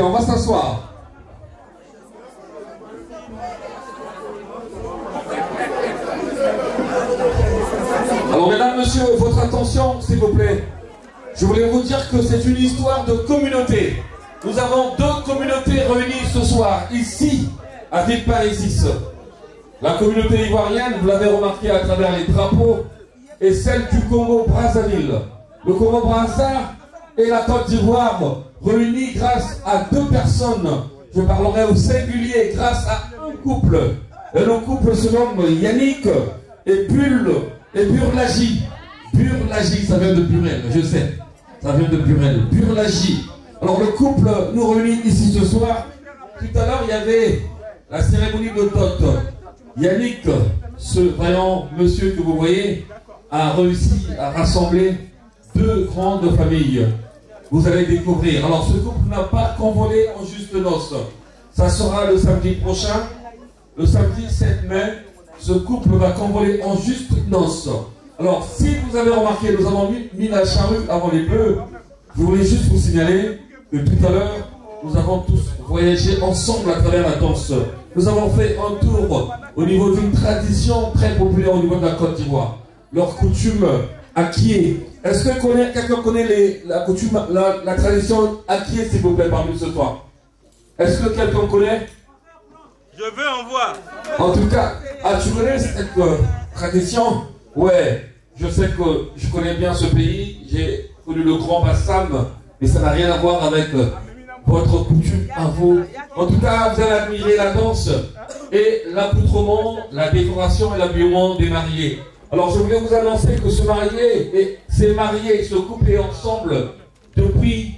On va s'asseoir. Alors, mesdames, messieurs, votre attention, s'il vous plaît. Je voulais vous dire que c'est une histoire de communauté. Nous avons deux communautés réunies ce soir, ici, à Villeparisis. La communauté ivoirienne, vous l'avez remarqué à travers les drapeaux, et celle du Congo-Brazzaville. Le Congo-Brazza et la Côte d'Ivoire réunis grâce à deux personnes. Je parlerai au singulier grâce à un couple. Et le couple se nomme Yannick et Bulle et Burlagi. Burlagi, ça vient de Burel, je sais. Ça vient de Burel. Burlagi. Alors le couple nous réunit ici ce soir. Tout à l'heure, il y avait la cérémonie de dot. Yannick, ce vaillant monsieur que vous voyez, a réussi à rassembler deux grandes familles. Vous allez découvrir. Alors ce couple n'a pas convolé en juste noces. Ça sera le samedi prochain. Le samedi 7 mai, ce couple va convoler en juste noces. Alors si vous avez remarqué, nous avons mis, la charrue avant les bœufs. Je voulais juste vous signaler que tout à l'heure, nous avons tous voyagé ensemble à travers la danse. Nous avons fait un tour au niveau d'une tradition très populaire au niveau de la Côte d'Ivoire. Leur coutume acquier. Est-ce que connaît- quelqu'un connaît les- la coutume, la, la tradition? Acquier, s'il vous plaît, parmi ce soir? Est-ce que quelqu'un connaît? Je veux en voir. En tout cas, ah, tu connais cette euh, tradition? Ouais, je sais que je connais bien ce pays. J'ai connu le grand Bassam, mais ça n'a rien à voir avec euh, votre coutume à vous. En tout cas, vous allez admirer la danse et l'accoutrement, la décoration et l'habillement des mariés. Alors, je voulais vous annoncer que ce marié et ces mariés, ce couple est ensemble depuis,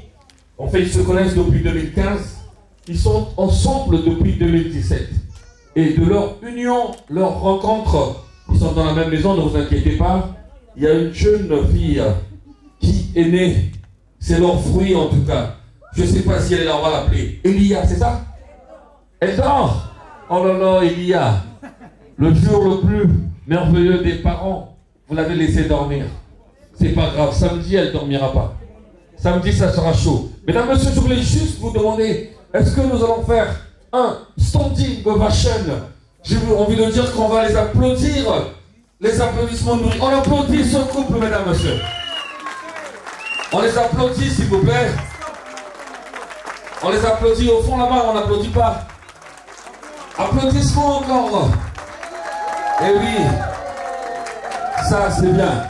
en fait, ils se connaissent depuis 2015. Ils sont ensemble depuis 2017. Et de leur union, leur rencontre, ils sont dans la même maison, ne vous inquiétez pas. Il y a une jeune fille qui est née. C'est leur fruit en tout cas. Je ne sais pas si elle est va l'appeler. Elia, c'est ça? Elle dort Oh là là, Elia. Le jour le plus merveilleux des parents, vous l'avez laissé dormir. C'est pas grave, samedi, elle ne dormira pas. Samedi, ça sera chaud. Mesdames, messieurs, je voulais juste vous demander, est-ce que nous allons faire un standing ovation? J'ai envie de dire qu'on va les applaudir. Les applaudissements nourris. On applaudit ce couple, mesdames, messieurs. On les applaudit, s'il vous plaît. On les applaudit au fond là-bas, on n'applaudit pas. Applaudissements encore. Eh oui. Ça, c'est bien.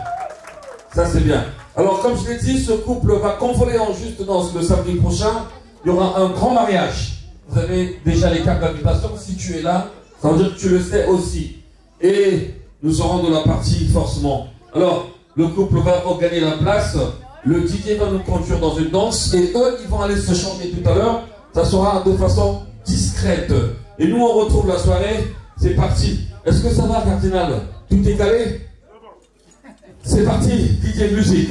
Ça, c'est bien. Alors, comme je l'ai dit, ce couple va convoler en juste danse le samedi prochain. Il y aura un grand mariage. Vous avez déjà les cartes d'invitation. Si tu es là, ça veut dire que tu le sais aussi. Et nous serons de la partie forcément. Alors, le couple va regagner la place. Le DJ va nous conduire dans une danse. Et eux, ils vont aller se chanter tout à l'heure. Ça sera de façon discrète. Et nous, on retrouve la soirée. C'est parti. Est-ce que ça va, Cardinal? Tout est calé? C'est parti. DJ musique.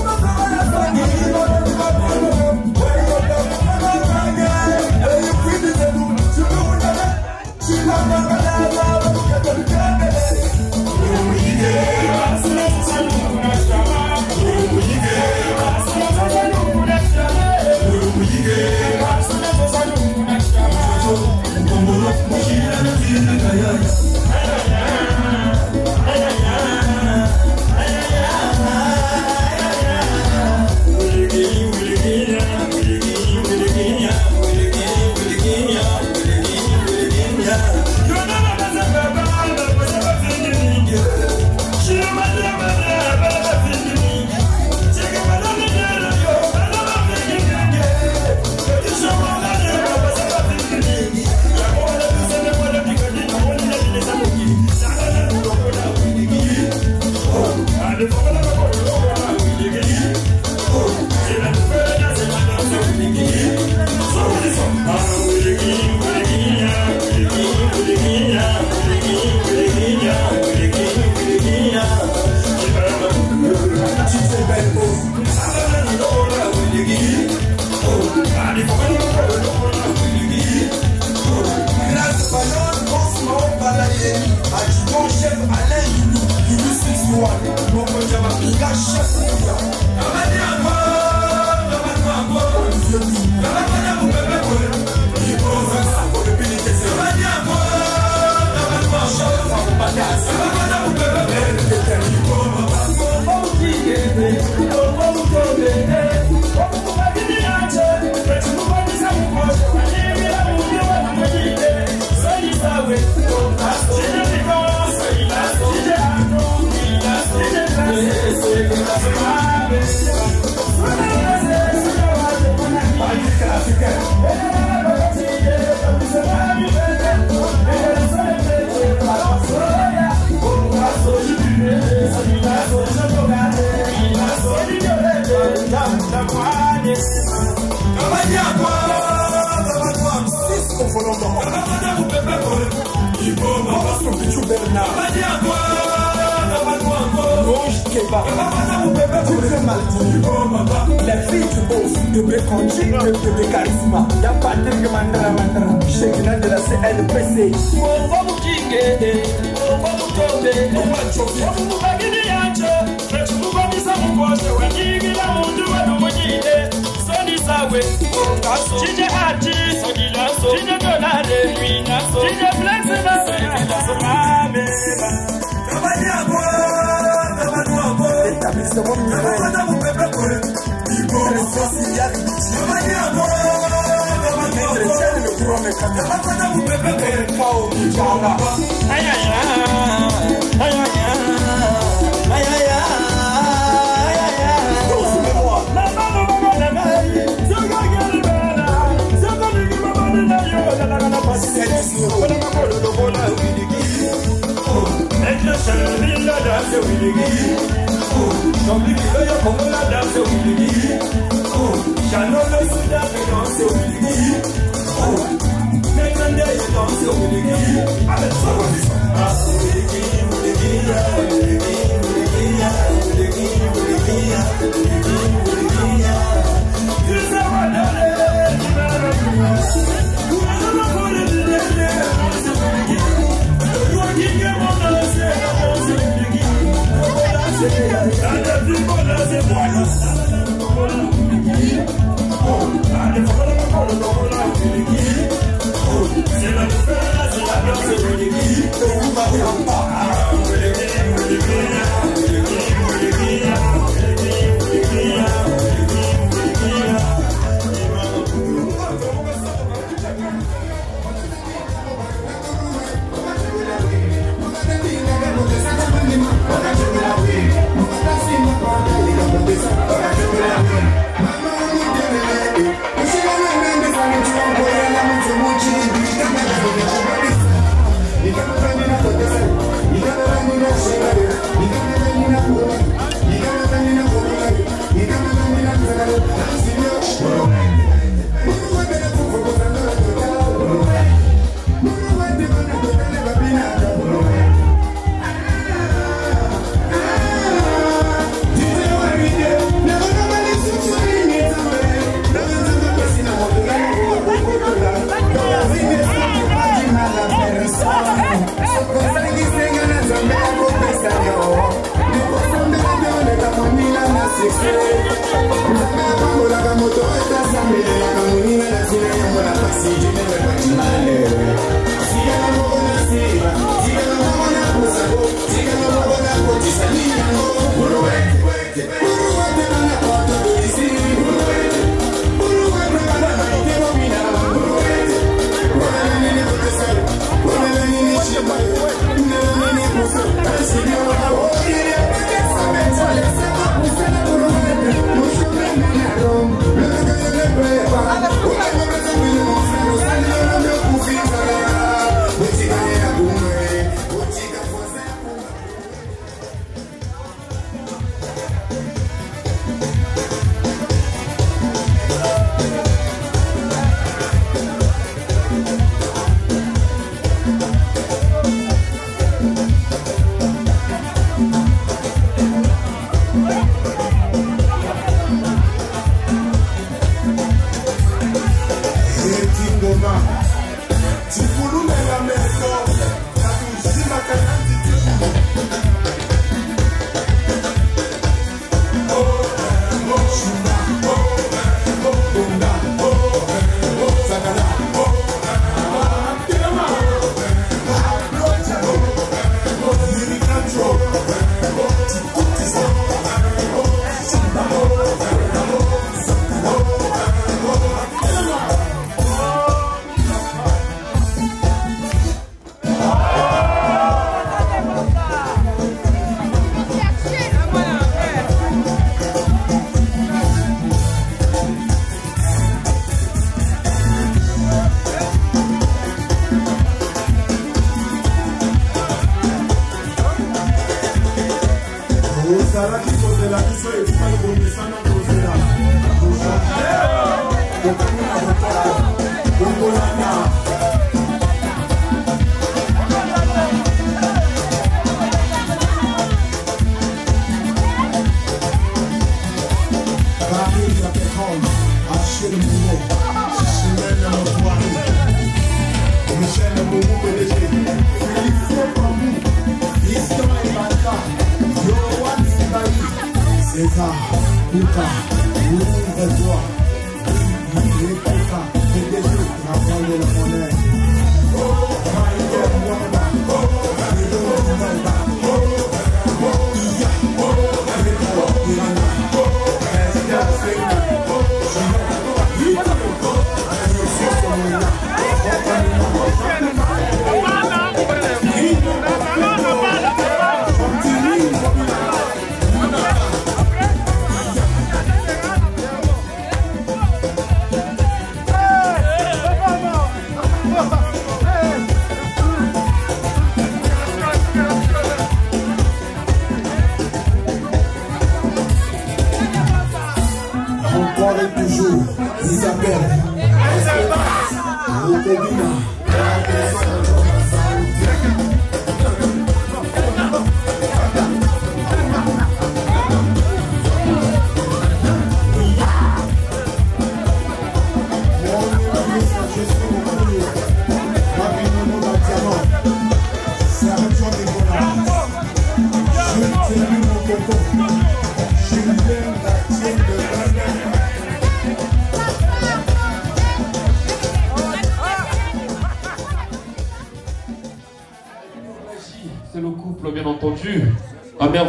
Steve La de de de la CNPC. sáwe kò ká so. jíjẹ àjí sọ̀dí lọ so. jíjẹ dọ̀là rẹ̀ mi iná so. jíjẹ flẹ́sì bá sọ ìrìnà so. máa mi bá. tọ́ba ní àgọ́ tọ́ba ní ọ̀gọ́. tàbí sọ́wọ́ mi rẹ̀. tọ́ba tó pẹpẹ kò rẹ̀. ìbò sọ sí ìyá mi. tọ́ba ní àgọ́ tọ́ba ní ọ̀gọ́. tọ́ba tó pẹpẹ kò rẹ̀. pa òkú ìjà wa. ayaya ayaya ayaya. C'est Gracias.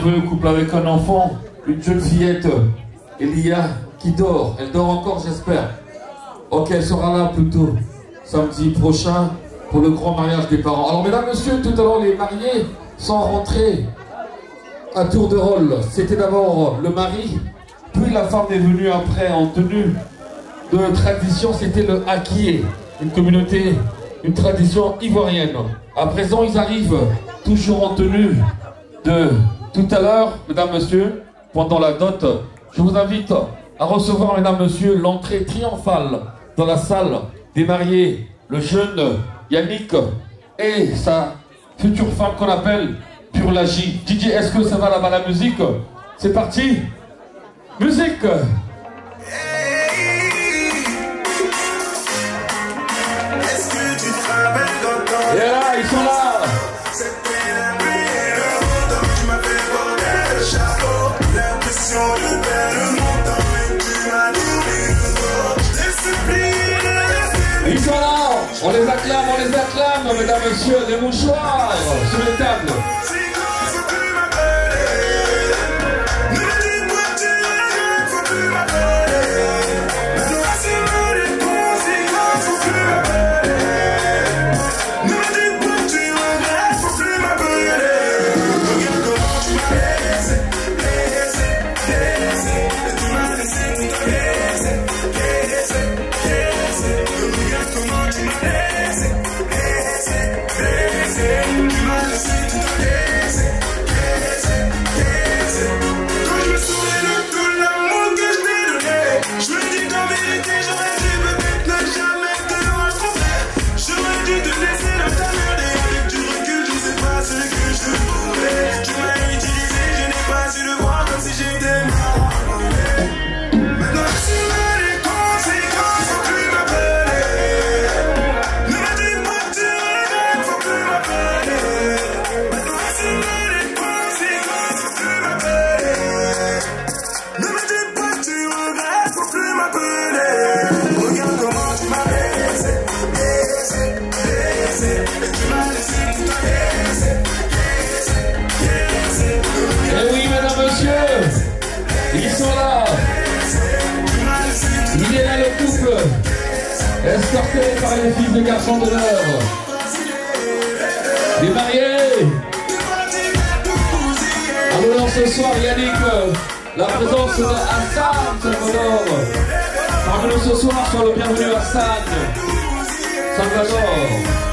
Merveilleux couple avec un enfant, une jeune fillette, Elia, qui dort. Elle dort encore, j'espère. Ok, elle sera là plutôt samedi prochain pour le grand mariage des parents. Alors, mesdames, messieurs, tout à l'heure, les mariés sont rentrés à tour de rôle. C'était d'abord le mari, puis la femme est venue après en tenue de tradition. C'était le Hakié, une communauté, une tradition ivoirienne. À présent, ils arrivent toujours en tenue de tout à l'heure, mesdames, messieurs, pendant la dot. Je vous invite à recevoir, mesdames, messieurs, l'entrée triomphale dans la salle des mariés, le jeune Yannick et sa future femme qu'on appelle Purlagie. DJ, est-ce que ça va là-bas la musique? C'est parti Musique Et là, ils sont là On les acclame, on les acclame, mesdames, messieurs, des mouchoirs sur les tables. escorté par les filles de garçons de l'heure. Des mariés. À ce soir, Yannick, la présence de Hassan Salvador. Parmi nous ce soir, sois le bienvenu Hassan Salvador.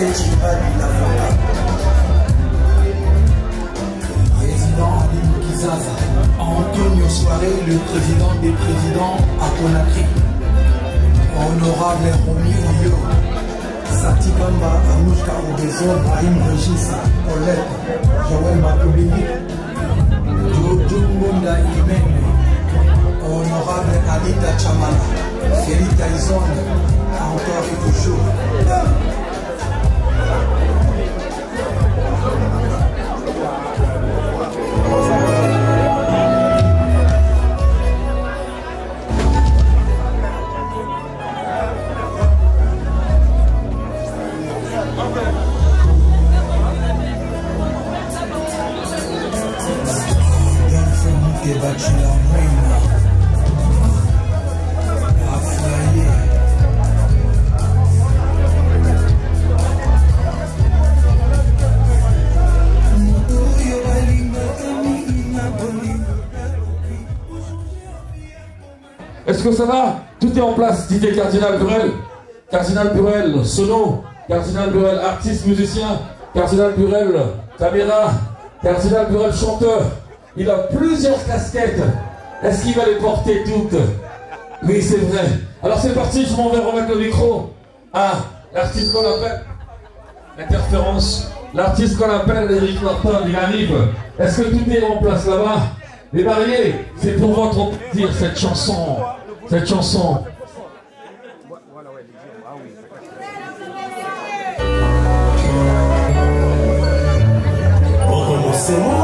que. Président Alim Kizaza, Antonio Soare, le président des présidents à Conakry. Honorable Romi Oyo, Sati Bamba, Amouchka Obezo, Brahim Regis, Colette, Joël Makoubini, Jojo Mbonda Imene, Honorable Anita Chamala, Félix Tyson, encore et toujours. Give a chill. Est-ce que ça va? Tout est en place, Didier Cardinal Burel. Cardinal Burel, sono. Cardinal Burel, artiste, musicien. Cardinal Burel, caméra. Cardinal Burel, chanteur. Il a plusieurs casquettes. Est-ce qu'il va les porter toutes? Oui, c'est vrai. Alors c'est parti, je m'en vais remettre le micro à l'artiste qu'on appelle. Interférence. L'artiste qu'on appelle Eric Norton, il arrive. Est-ce que tout est en place là-bas? Les mariés, c'est pour votre dire cette chanson. Cette chanson. Au commencement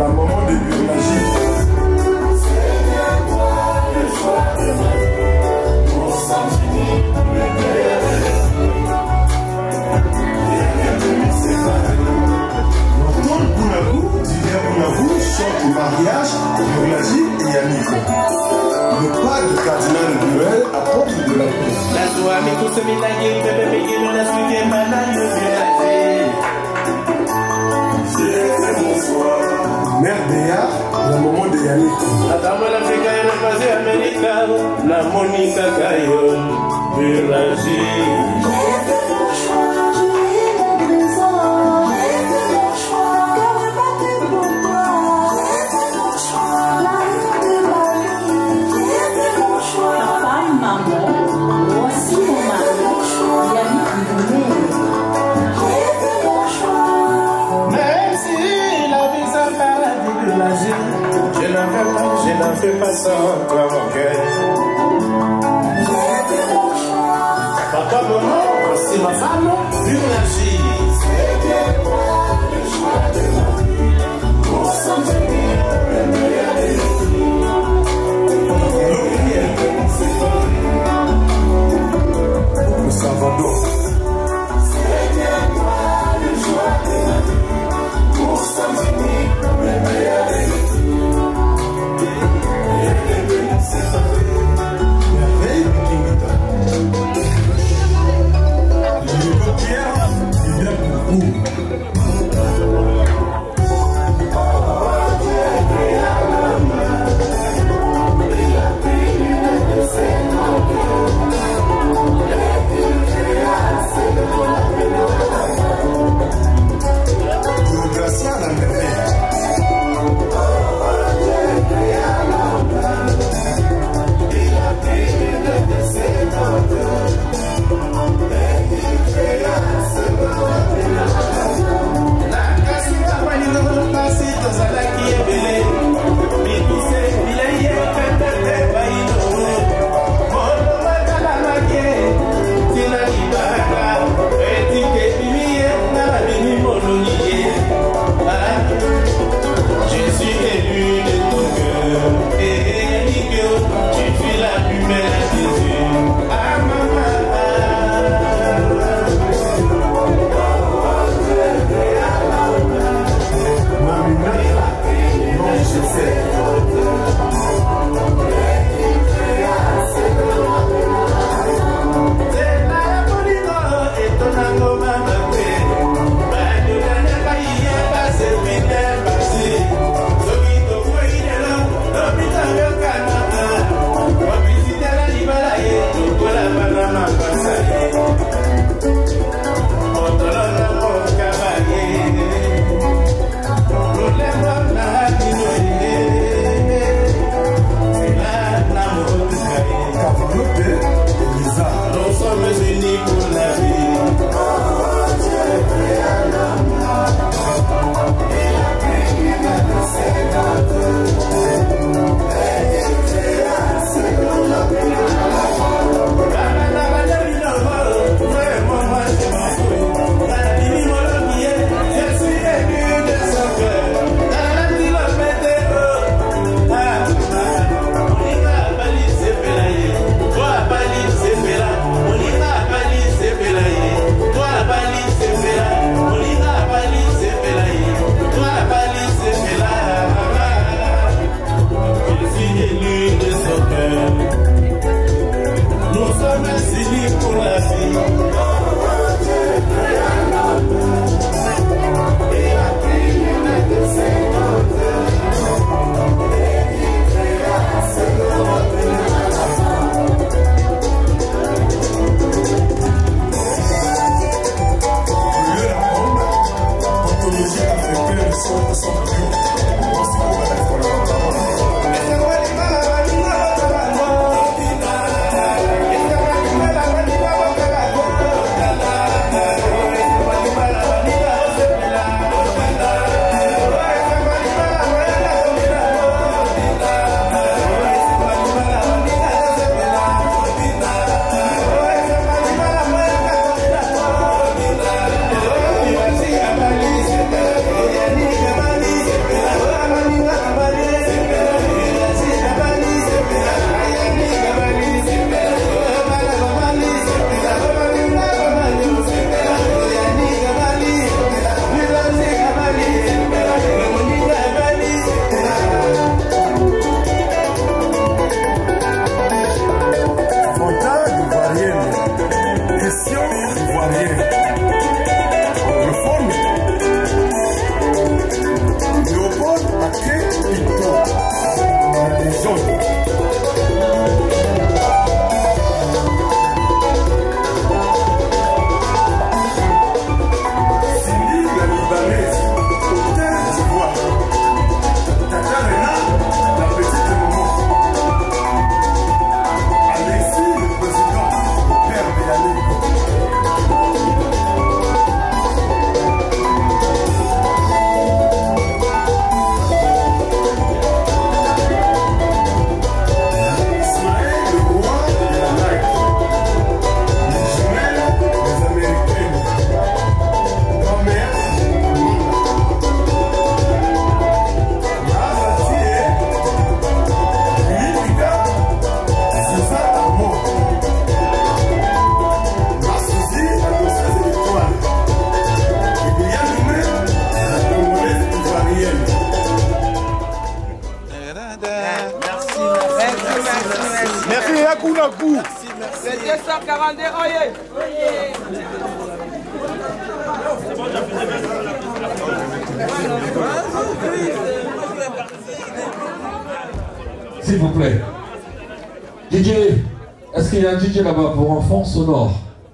la maman de biologie. Le mariage, biologie et Yannick. Le pas de cardinal Burel apporte de la paix. Najua mikuse minagi bebe mingine nasuke mana yoviazi Mère Béa, la mère deya na momo deyani natambolafika ya napasi amerika namoni kaka yo viragi. N'en fais pas, je n'en fais pas sans toi mon cœur. Papa, maman, voici ma femme, Biraji. Le Salvador. Pierre, il vient pour vous.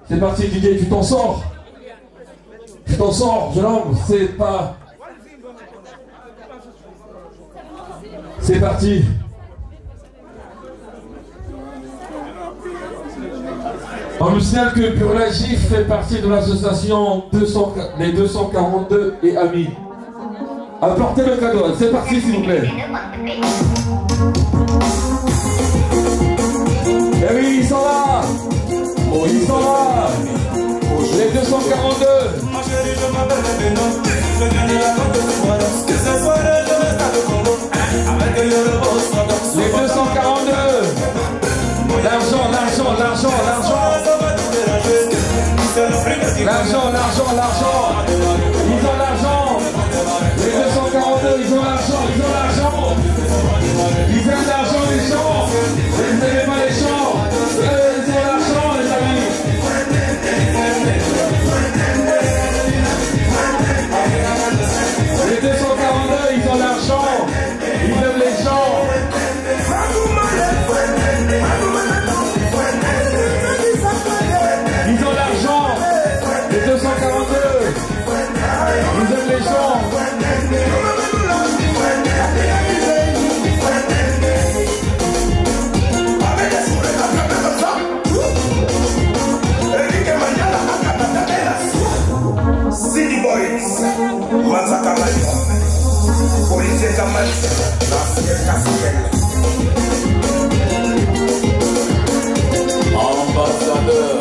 C'est parti DJ, tu t'en sors Tu t'en sors, jeune homme, c'est pas... C'est parti. On nous signale que Purlagie fait partie de l'association 200 les 242 et amis. Apportez le cadeau, c'est parti s'il vous plaît. Les 242 Les 242 L'argent, l'argent, l'argent, l'argent. L'argent, l'argent, l'argent. Ils ont l'argent. Les 242, ils ont l'argent, ils ont l'argent. Ils aiment l'argent les gens Polis, polis yaşamak nasıl kasık Ambasadı.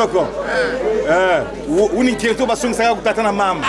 kitoko ah. eh wuni tieto basongisaka kutata na mama.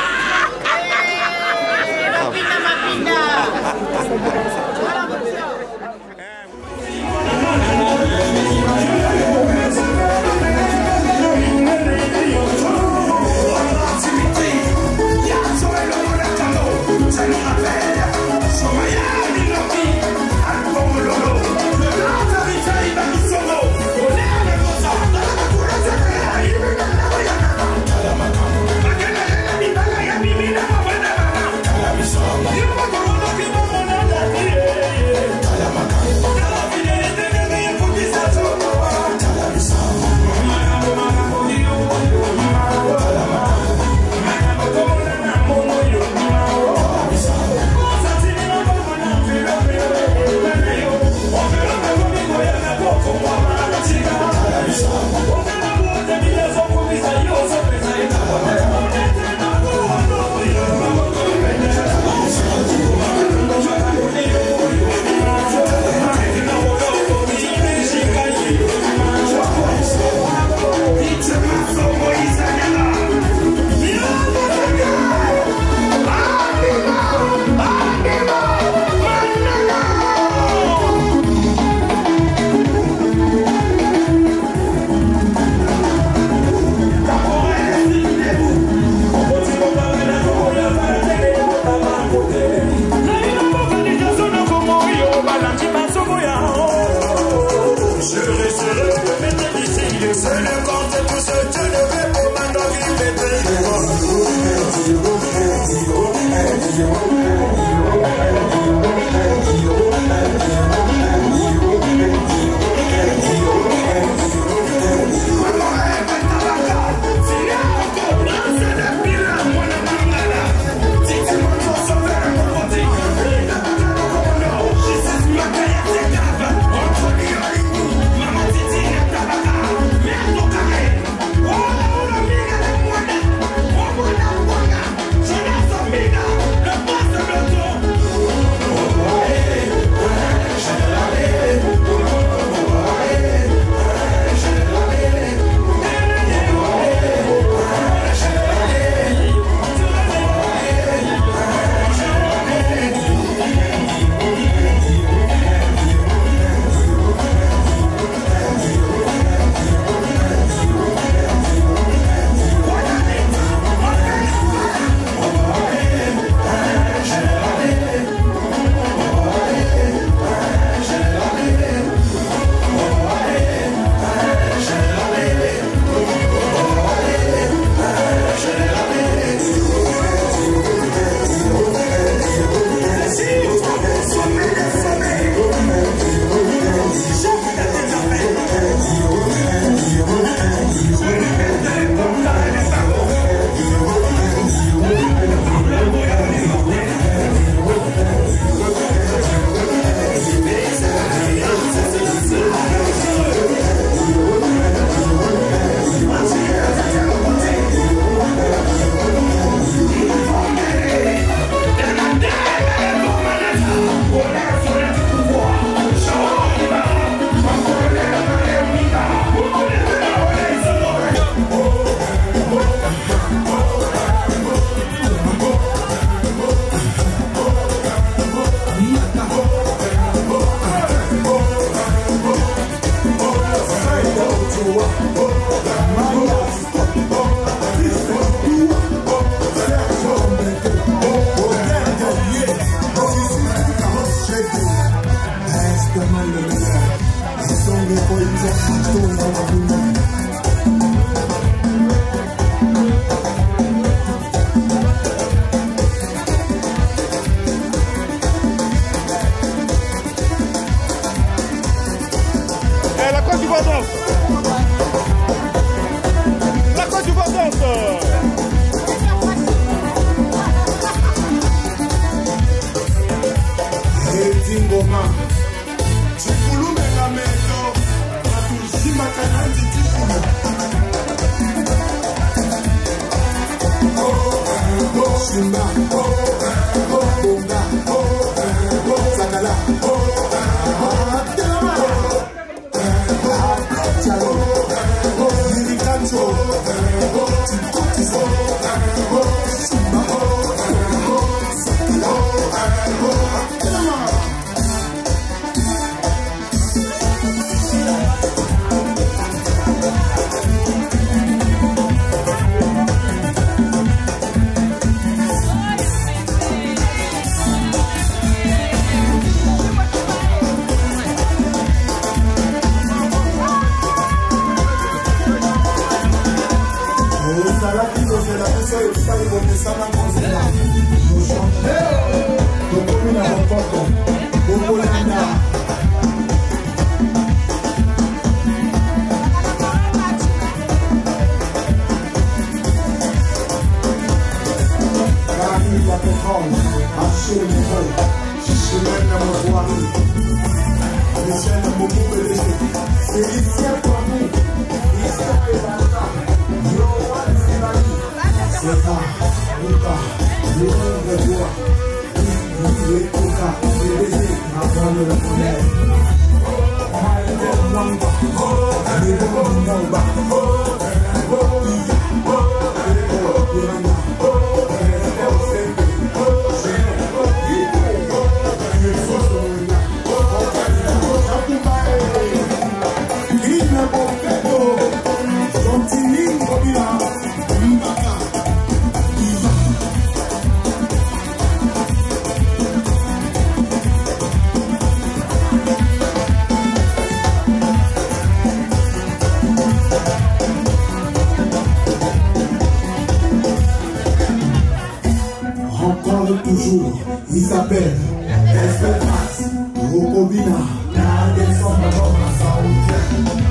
Obina. Now get something about my sound.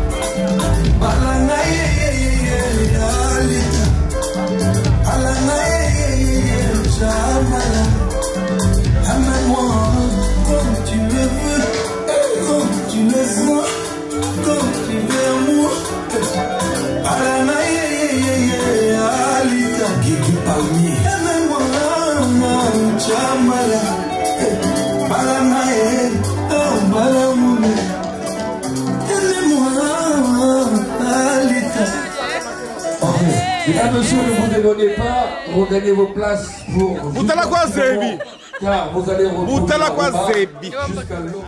I'm one. Mesdames, Messieurs, ne vous éloignez pas, regagnez vos places pour... Boutala kwa Zebi. Car vous allez retrouver le jusqu'à l'eau.